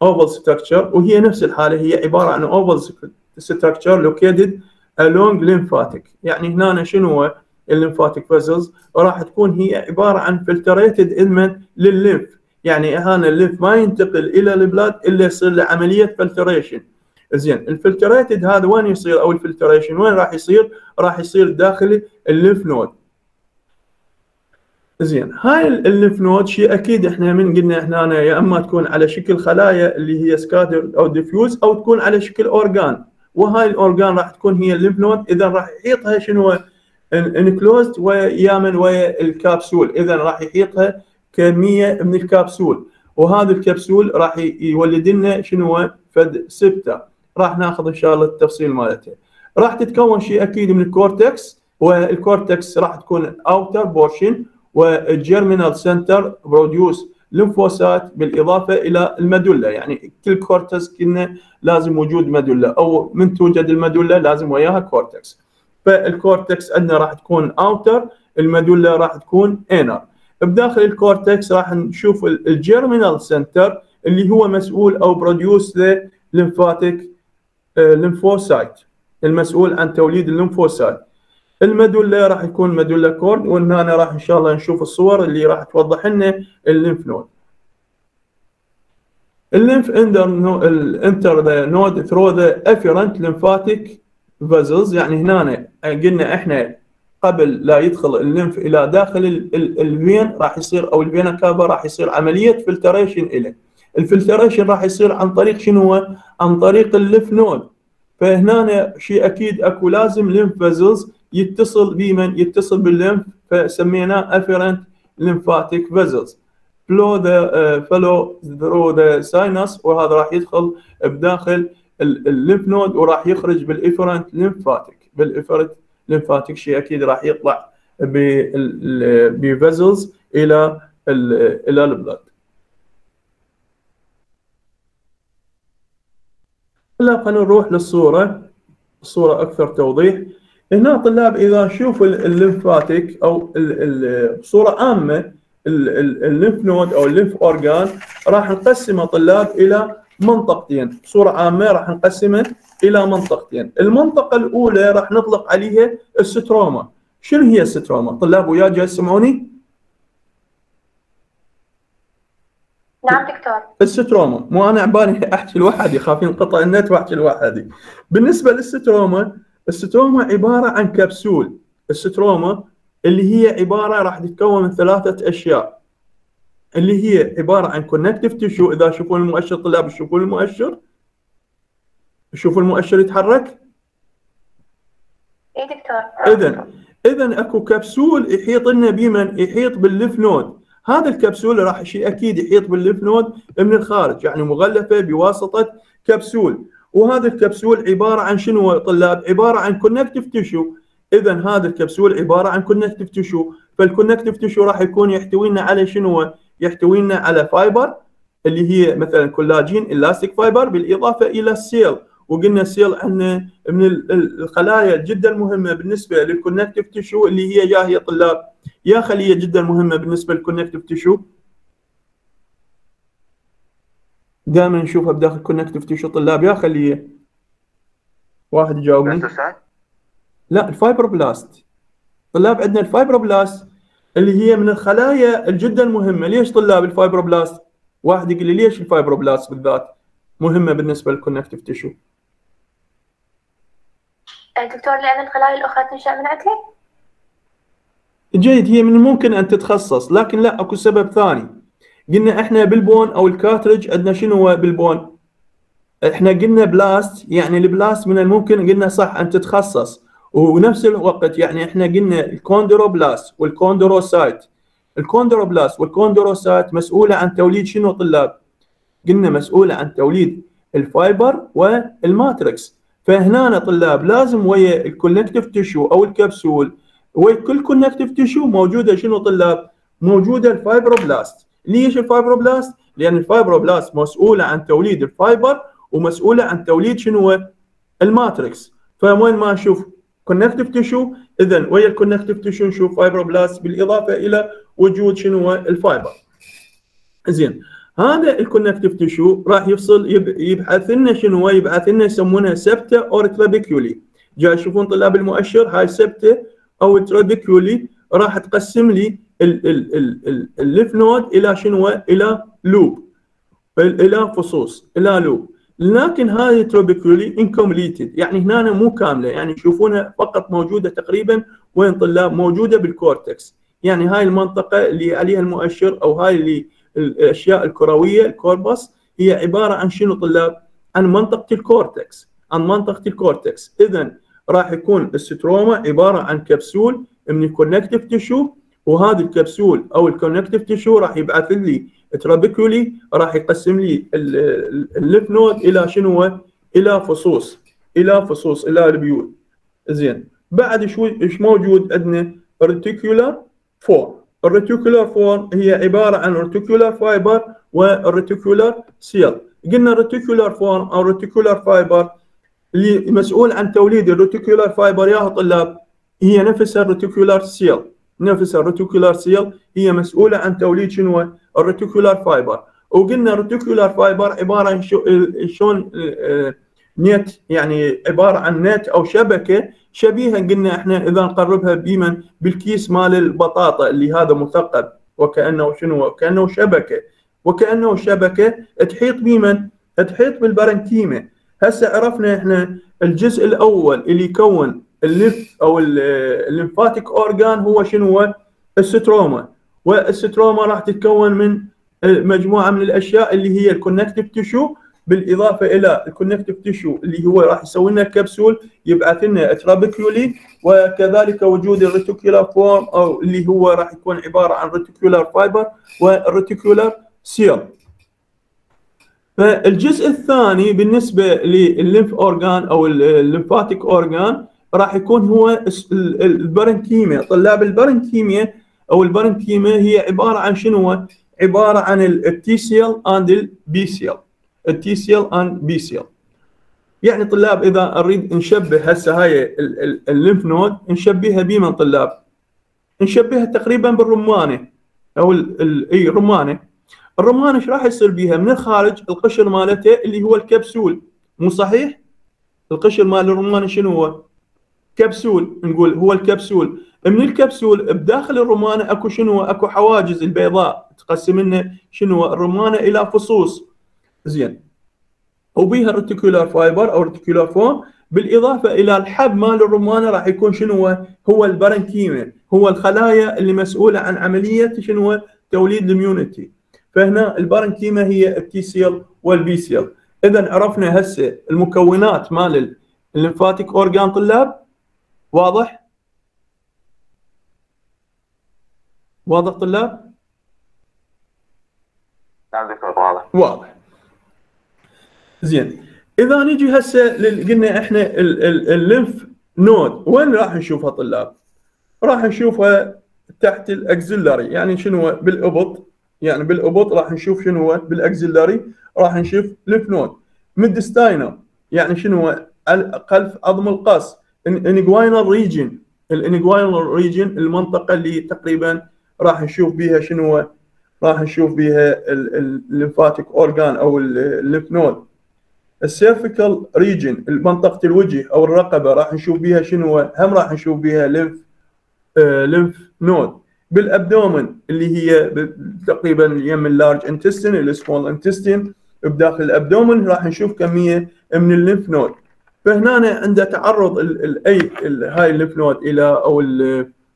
oval structure وهي نفس الحالة هي عبارة عن oval structure located along lymphatic. يعني هنا شنو ال lymphatic vessels راح تكون هي عبارة عن فلتريتد المنت للليمف يعني هنا ال lymph ما ينتقل إلى ال blood إلا يصير له عملية filtration زين. ال filtrated هذا وين يصير؟ أو ال filtration وين راح يصير؟ راح يصير داخل ال lymph node. زين. هاي ال lymph node شيء أكيد إحنا من قلنا هنا يا أما تكون على شكل خلايا اللي هي scatter أو diffuse أو تكون على شكل organ وهاي ال organ راح تكون هي ال lymph node. إذا راح يحيطها شنو؟ enclosed ويا من ويا الكابسول إذا راح يحيطها كمية من الكبسول وهذا الكبسول راح يولد لنا شنو؟ فد septa. راح ناخذ إن شاء الله التفصيل مالتها راح تتكون شيء أكيد من ال cortex وال cortex راح تكون outer portion وال germinal center produce lymphocyte بالإضافة إلى ال medulla يعني كل cortex كنا لازم وجود medulla أو من توجد ال medulla لازم وياها cortex فال cortex عندنا راح تكون outer ال medulla راح تكون inner بداخل ال cortex راح نشوف ال germinal center اللي هو مسؤول أو produce لل lymphatic lymphocyte المسؤول عن توليد ال lymphocyte. ال medulla راح يكون medulla cord وهنا راح إن شاء الله نشوف الصور اللي راح توضح لنا ال lymph node. ال lymph enter the node through the afferent lymphatic vessels يعني هنا قلنا إحنا قبل لا يدخل ال lymph إلى داخل ال vein راح يصير أو ال vena cava راح يصير عملية filtration له ال filtration راح يصير عن طريق شنو هو؟ عن طريق ال lymph node. فهنا شيء أكيد أكو لازم lymph vessels يتصل بمن؟ يتصل بال lymph فسميناه afferent lymphatic vessels flow the flow through the sinus وهذا راح يدخل بداخل ال lymph node وراح يخرج بال efferent lymphatic بال efferent lymphatic شيء أكيد راح يطلع ب vessels إلى إلى ال blood هلا خلينا نروح للصورة. الصورة أكثر توضيح. هنا طلاب إذا نشوف ال lymphatic أو بصورة عامة ال lymph node أو ال lymph organ راح نقسمه طلاب إلى منطقتين. بصورة عامة راح نقسمه إلى منطقتين. المنطقة الأولى راح نطلق عليها ال stroma. شنو هي ال stroma؟ طلاب ويا جاي تسمعوني؟ نعم دكتور. ال stroma. مو أنا عبالي أحكي لوحدي خاف ينقطع النت وأحكي لوحدي. بالنسبة لل stroma ال stroma عبارة عن capsule. ال stroma اللي هي عبارة راح تتكون من ثلاثة أشياء. اللي هي عبارة عن connective tissue إذا شوفون المؤشر طلاب يشوفون المؤشر. شوفوا المؤشر يتحرك. اي دكتور. اذا اذا أكو كبسول يحيط لنا بمن يحيط بال lymph node. هذا الكبسول راح شيء أكيد يحيط بال lymph node من الخارج يعني مغلفة بواسطة كبسول. وهذا الكبسول عبارة عن شنو طلاب؟ عبارة عن connective tissue اذا هذا الكبسول عبارة عن connective tissue فال connective tissue راح يكون يحتوي لنا على شنو؟ يحتوي لنا على fiber اللي هي مثلا collagen elastic fiber بالإضافة إلى ال cell. وقلنا ال cell عندنا من الخلايا جدا مهمة بالنسبة لل connective tissue اللي هي يا هي طلاب. يا خلية جدا مهمة بالنسبة لل connective tissue دائما نشوفها بداخل connective tissue طلاب. يا خلية. واحد يجاوبني. لا ال fibroblast. طلاب عندنا ال fibroblast اللي هي من الخلايا الجدا مهمة. ليش طلاب ال fibroblast؟ واحد يقول لي ليش ال fibroblast بالذات مهمة بالنسبة لل connective tissue دكتور لأن الخلايا الأخرى تنشأ من عندها؟ جيد هي من الممكن أن تتخصص لكن لا أكو سبب ثاني. قلنا إحنا بال bone أو ال cartilage عندنا شنو هو بال bone؟ إحنا قلنا blast يعني ال blast من الممكن قلنا صح أن تتخصص. ونفس الوقت يعني إحنا قلنا الكوندروبلاست والكوندروسايت. الكوندروبلاست والكوندروسايت مسؤولة عن توليد شنو طلاب؟ قلنا مسؤولة عن توليد ال fiber وال matrix. فهنا طلاب لازم ويا ال connective tissue أو الكبسول ويا كل connective tissue موجودة شنو طلاب؟ موجودة ال fibroblast ليش ال fibroblast؟ لأن ال fibroblast مسؤولة عن توليد ال fiber ومسؤولة عن توليد شنو؟ ال matrix فوين ما نشوف connective tissue اذا ويا ال connective tissue نشوف fibroblast بالإضافة إلى وجود شنو ال fiber زين هذا ال connective tissue راح يفصل يب- يبحث لنا شنو هو يبعث لنا يسمونها septa or trabeculae جاي يشوفون طلاب المؤشر هاي septa أو trabeculae راح تقسم لي ال- ال- ال- ال- ال lymph node إلى شنو؟ إلى lobe إلى فصوص إلى lobe لكن هذه trabeculae incompleted يعني هنا مو كاملة يعني تشوفونها فقط موجودة تقريبا وين طلاب موجودة بال cortex يعني هاي المنطقة اللي عليها المؤشر أو هاي اللي الأشياء الكروية ال corpus هي عبارة عن شنو طلاب؟ عن منطقة ال cortex عن منطقة ال cortex اذا راح يكون ال stroma عبارة عن كبسول من ال connective tissue وهذا الكبسول أو ال connective tissue راح يبعث لي trabeculae راح يقسم لي ال lymph node إلى شنو؟ إلى فصوص إلى فصوص إلى lobule زين بعد شوي إيش موجود عندنا reticular form ال reticular form هي عبارة عن reticular fiber وال reticular cell. قلنا reticular form أو reticular fiber اللي مسؤول عن توليد ال reticular fiber يا طلاب هي نفسها ال reticular cell. نفس ال reticular cell هي مسؤولة عن توليد شنو؟ ال reticular fiber وقلنا ال reticular fiber عبارة شلون آه، نت يعني عبارة عن نت أو شبكة شبيهه قلنا إحنا إذا نقربها بمن بالكيس مال البطاطا اللي هذا مثقب وكأنه شنو؟ كانه شبكة. وكأنه شبكة تحيط بمن تحيط بال parenchyma. هسه عرفنا إحنا الجزء الأول اللي يكون ال lymph أو ال- ال lymphatic organ هو شنو هو؟ ال stroma. وال stroma راح تتكون من مجموعة من الأشياء اللي هي ال connective tissue بالإضافة إلى ال connective tissue اللي هو راح يسوي لنا كبسول يبعث لنا trabeculae وكذلك وجود ال reticular form أو اللي هو راح يكون عبارة عن reticular fiber وال reticular cell فالجزء الثاني بالنسبة للل lymph organ أو ال lymphatic organ راح يكون هو ال parenchyma. طلاب ال parenchyma أو ال parenchyma هي عبارة عن شنو؟ عبارة عن ال T cell and ال B cell ال T cell and B cell يعني طلاب إذا أريد نشبه هسه هاي ال- ال- ال lymph node نشبهها بمن طلاب؟ نشبهها تقريبا بالرمانة أو ال- ال- إي رمانة الرمانة إيش راح يصير بيها؟ من الخارج القشر مالته اللي هو الكبسول مو صحيح؟ القشر مال الرمانة شنو هو؟ كبسول نقول هو الكبسول من الكبسول بداخل الرمانة أكو شنو أكو حواجز البيضاء تقسم لنا شنو الرمانة إلى فصوص زين وبيها ال reticular fiber أو ال reticular form بالإضافة إلى الحب مال الرمانه راح يكون شنو هو؟ هو ال parenchyma هو الخلايا اللي مسؤولة عن عملية شنو هو؟ توليد ال immunity فهنا ال parenchyma هي ال T cell وال B cell اذا عرفنا هسه المكونات مال ال lymphatic organ طلاب واضح؟ واضح طلاب؟ نعم دكتور واضح واضح زين. إذا نجي هسه قلنا إحنا ال- ال- ال lymph node وين راح نشوفها طلاب؟ راح نشوفها تحت ال axillary يعني شنو بالإبط. يعني بالإبط راح نشوف شنو هو؟ بال axillary راح نشوف lymph node. mediastinal. يعني شنو خلف عظم القص. inguinal region. ال inguinal region المنطقة اللي تقريبا راح نشوف بها شنو راح نشوف بها ال lymphatic organ أو ال lymph node ال cervical region منطقه الوجه أو الرقبة راح نشوف بها شنو؟ هم راح نشوف بها lymph lymph node بال abdomen اللي هي تقريبا يم ال large intestine ال small intestine بداخل ال abdomen راح نشوف كمية من ال lymph node فهنا عند تعرض أي هاي ال lymph node إلى أو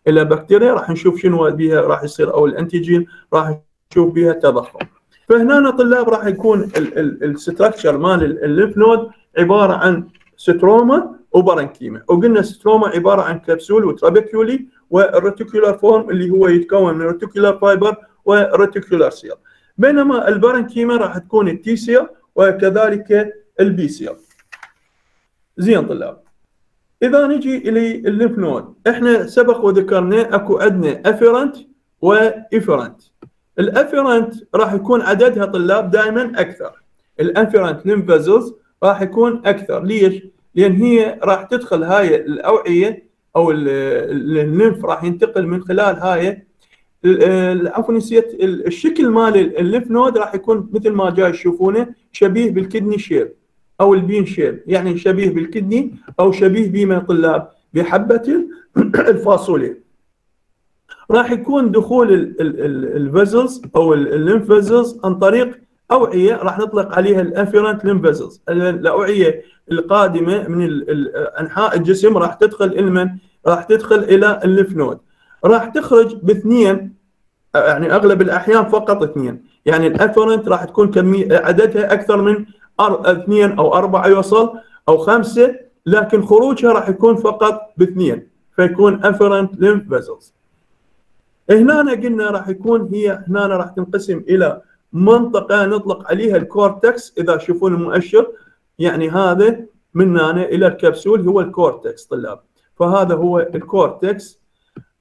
إلى بكتيريا راح نشوف شنو بها راح يصير أو ال antigen راح نشوف بها تضخم فهنا طلاب راح يكون ال structure مال ال lymph node عبارة عن stroma و parenchyma وقلنا stroma عبارة عن capsule و trabeculae وال reticular form اللي هو يتكون من reticular fiber و reticular cell. بينما ال parenchyma راح تكون ال T cell وكذلك ال B cell زين طلاب. إذا نجي إلى ال lymph node إحنا سبق وذكرنا أكو عندنا afferent و efferent ال afferent راح يكون عددها طلاب دائما أكثر. ال afferent lymph راح يكون أكثر. ليش؟ لأن هي راح تدخل هاي الأوعية أو ال lymph راح ينتقل من خلال هاي عفوا نسيت الشكل مال ال lymph node راح يكون مثل ما جاي تشوفونه شبيه بال kidney shape أو ال bean shape يعني شبيه بال kidney أو شبيه بما طلاب بحبة الفاصوليا. راح يكون دخول ال vessels أو ال lymph vessels عن طريق أوعية راح نطلق عليها ال afferent lymph vessels الأوعية القادمة من أنحاء الجسم راح تدخل إلمن راح تدخل إلى ال lymph node راح تخرج باثنين يعني أغلب الأحيان فقط اثنين. يعني ال afferent راح تكون كمية عددها أكثر من اثنين أو أربعة يوصل أو خمسة لكن خروجها راح يكون فقط باثنين فيكون efferent lymph vessels هنا قلنا راح يكون هي هنا راح تنقسم إلى منطقة نطلق عليها ال cortex إذا تشوفون المؤشر. يعني هذا من هنا إلى الكبسول هو ال cortex طلاب. فهذا هو ال cortex.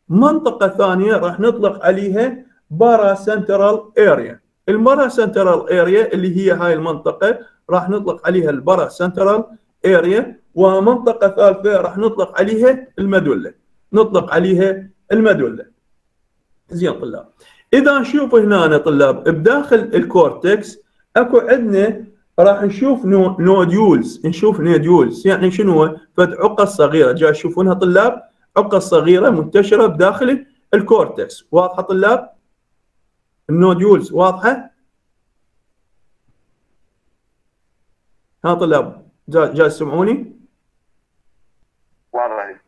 منطقة ثانية راح نطلق عليها para central area ال para central area اللي هي هاي المنطقة راح نطلق عليها ال para central area ومنطقة ثالثة راح نطلق عليها ال medulla نطلق عليها ال medulla زين طلاب. إذا نشوف هنا طلاب بداخل ال cortex أكو عندنا راح نشوف no nodules. نشوف nodules. يعني شنو فد عقد صغيرة. جاي تشوفونها طلاب؟ عقد صغيرة منتشرة بداخل ال cortex. واضحة طلاب؟ ال nodules واضحة؟ ها طلاب جاي تسمعوني؟ واضح.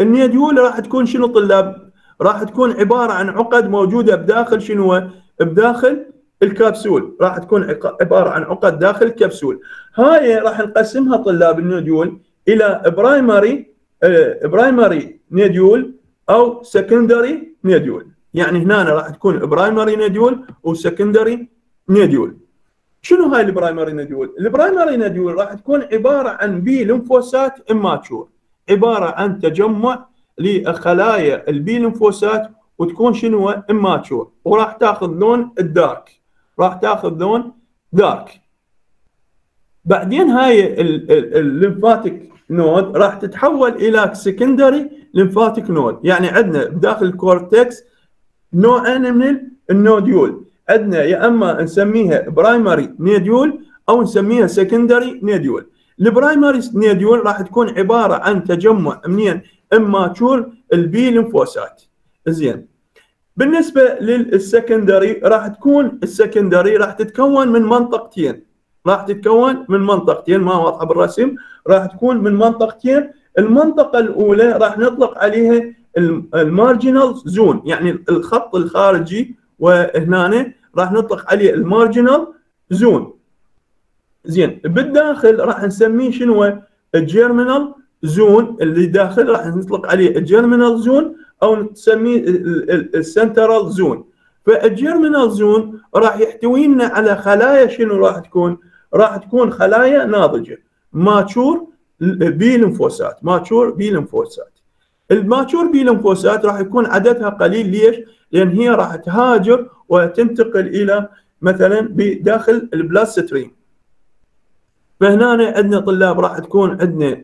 ال nodule راح تكون شنو طلاب؟ راح تكون عبارة عن عقد موجودة بداخل شنو بداخل الكبسول راح تكون عبارة عن عقد داخل الكبسول هاي راح نقسمها طلاب ال nodule إلى primary primary nodule أو secondary nodule. يعني هنا راح تكون primary nodule و secondary nodule. شنو هاي ال primary nodule؟ ال primary nodule راح تكون عبارة عن B lymphocyte immature عبارة عن تجمع لخلايا ال B lymphocyte وتكون شنو؟ immature وراح تاخذ لون ال dark. راح تاخذ لون dark. بعدين هاي ال lymphatic node راح تتحول إلى secondary lymphatic node يعني عندنا بداخل ال cortex نوعين من ال nodule عندنا يا أما نسميها primary nodule أو نسميها secondary nodule ال primary nodule راح تكون عبارة عن تجمع منين؟ immature ال B lymphocyte زين. بالنسبة لل secondary راح تكون ال secondary راح تتكون من منطقتين. راح تتكون من منطقتين ما واضحة بالرسم. راح تكون من منطقتين. المنطقة الأولى راح نطلق عليها ال marginal zone يعني الخط الخارجي وهنا راح نطلق عليه ال marginal zone. زين. بالداخل راح نسميه شنو؟ ال germinal zone اللي داخل راح نطلق عليه ال germinal zone أو نسميه ال central zone. فال germinal zone راح يحتوي لنا على خلايا شنو راح تكون؟ راح تكون خلايا ناضجة. mature B lymphocyte mature B lymphocyte ال mature B lymphocyte راح يكون عددها قليل. ليش؟ لأن هي راح تهاجر وتنتقل إلى مثلا بداخل ال blood stream فهنا عندنا طلاب راح تكون عندنا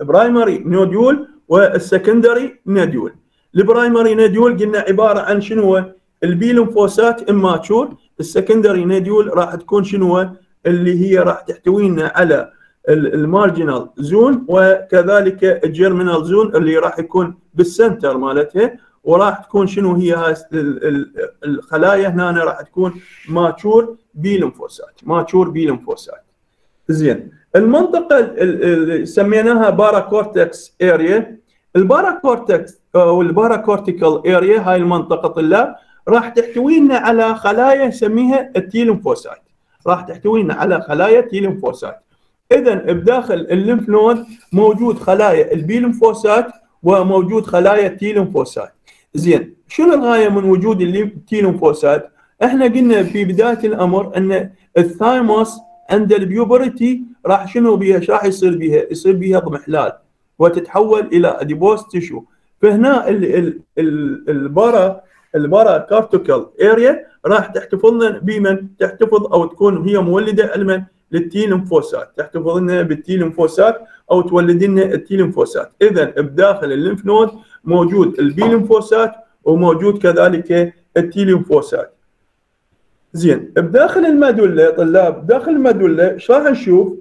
ال primary nodule وال secondary nodule ال primary nodule قلنا عبارة عن شنو هو؟ ال B lymphocyte immature ال secondary nodule راح تكون شنو اللي هي راح تحتوينا على ال marginal zone وكذلك ال germinal zone اللي راح يكون بال center مالتها. وراح تكون شنو هي؟ الخلايا هنا راح تكون mature B lymphocyte mature B lymphocyte زين. المنطقة اللي سميناها paracortex area ال paracortex أو ال paracortical area هاي المنطقة طلاب راح تحتوينا على خلايا نسميها ال T lymphocyte راح تحتوينا على خلايا T lymphocyte اذا بداخل ال lymph node موجود خلايا ال B lymphocyte وموجود خلايا ال T lymphocyte زين شنو الغاية من وجود ال T lymphocyte إحنا قلنا في بداية الأمر إن ال thymus عند ال puberty راح شنو إيش راح يصير بيها يصير بيها اضمحلال وتتحول إلى adipose tissue فهنا ال ال ال ال para ال paracortical area راح تحتفظ لنا بمن؟ تحتفظ أو تكون هي مولدة علما لل T lymphocyte. تحتفظ لنا بال T lymphocyte أو تولد لنا ال T lymphocyte. اذا بداخل ال lymph node موجود ال B lymphocyte وموجود كذلك ال T lymphocyte. زين بداخل ال medulla طلاب داخل ال medulla إيش راح نشوف؟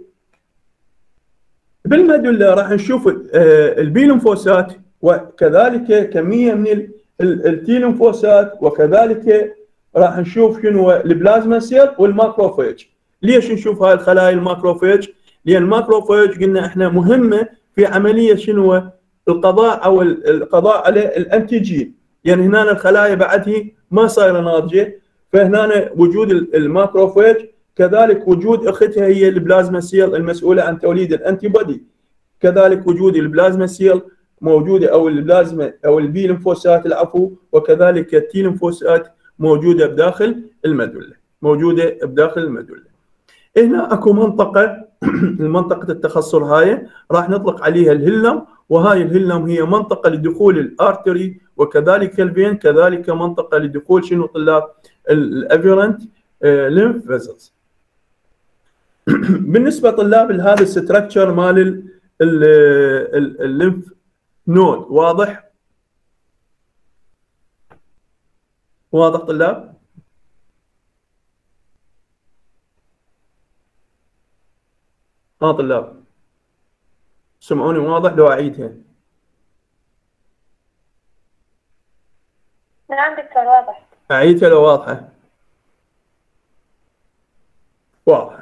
بال medulla راح نشوف آه، ال B lymphocyte وكذلك كمية من ال T lymphocyte وكذلك راح نشوف شنو ال plasma cell وال macrophage ليش نشوف هاي الخلايا ال macrophage؟ لأن ال macrophage قلنا إحنا مهمة في عملية شنو القضاء أو القضاء على ال antigen يعني هنا الخلايا بعدها ما صايرة ناضجة فهنا وجود ال macrophage كذلك وجود أختها هي ال plasma cell المسؤولة عن توليد ال antibody كذلك وجود ال plasma cell موجودة أو البلازما أو ال B lymphocyte العفو وكذلك ال T lymphocyte موجودة بداخل ال medulla موجودة بداخل ال medulla هنا أكو منطقة المنطقة التخصر هاي راح نطلق عليها ال hilum وهاي ال hilum هي منطقة لدخول ال artery وكذلك ال vein كذلك منطقة لدخول شنو طلاب؟ ال efferent lymph vessels بالنسبة طلاب لهذا ال structure مال ال lymph node واضح؟ واضح طلاب؟ آه طلاب. سمعوني واضح؟ لو اعيدها نعم دكتور واضح. اعيدها لو واضحة. واضح.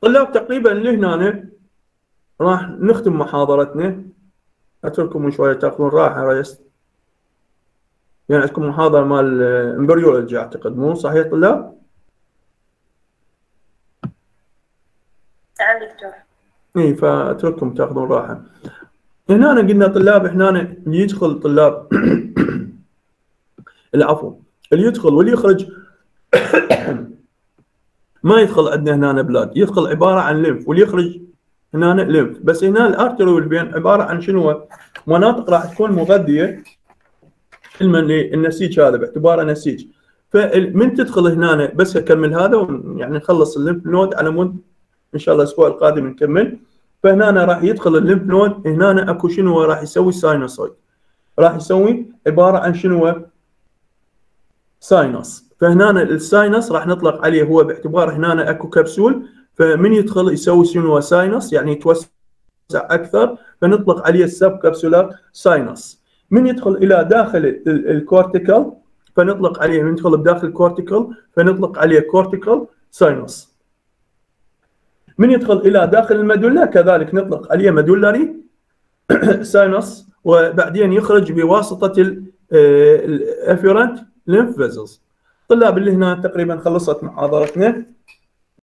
طلاب تقريبا لهنا راح نختم محاضرتنا. أترككم من شوية تأخذون راحة rest يعني عندكم محاضرة مال embryology أعتقد مو صحيح طلاب؟ نعم دكتور. إي فأترككم تأخذون راحة. هنا قلنا طلاب هنا يدخل طلاب العفو اللي يدخل واللي يخرج ما يدخل عندنا هنا blood. يدخل عبارة عن lymph واللي يخرج هنا lymph بس هنا ال artery وال vein عبارة عن شنو؟ مناطق راح تكون مغذية. علما للنسيج هذا باعتباره نسيج. فمن تدخل هنا بس أكمل هذا يعني نخلص ال lymph node على مود إن شاء الله الأسبوع القادم نكمل. فهنا راح يدخل ال lymph node. هنا أكو شنو راح يسوي؟ sinusoid راح يسوي عبارة عن شنو؟ sinus. فهنا ال sinus راح نطلق عليه هو باعتبار هنا أكو كبسول. فمن يدخل يسوي شنو sinus يعني يتوسع أكثر. فنطلق عليه ال subcapsular sinus من يدخل إلى داخل ال cortical فنطلق عليه من يدخل بداخل ال cortical فنطلق عليه cortical sinus من يدخل إلى داخل ال medulla كذلك نطلق عليه medullary sinus وبعدين يخرج بواسطة ال efferent lymph vessels. طلاب اللي هنا تقريبا خلصت محاضرتنا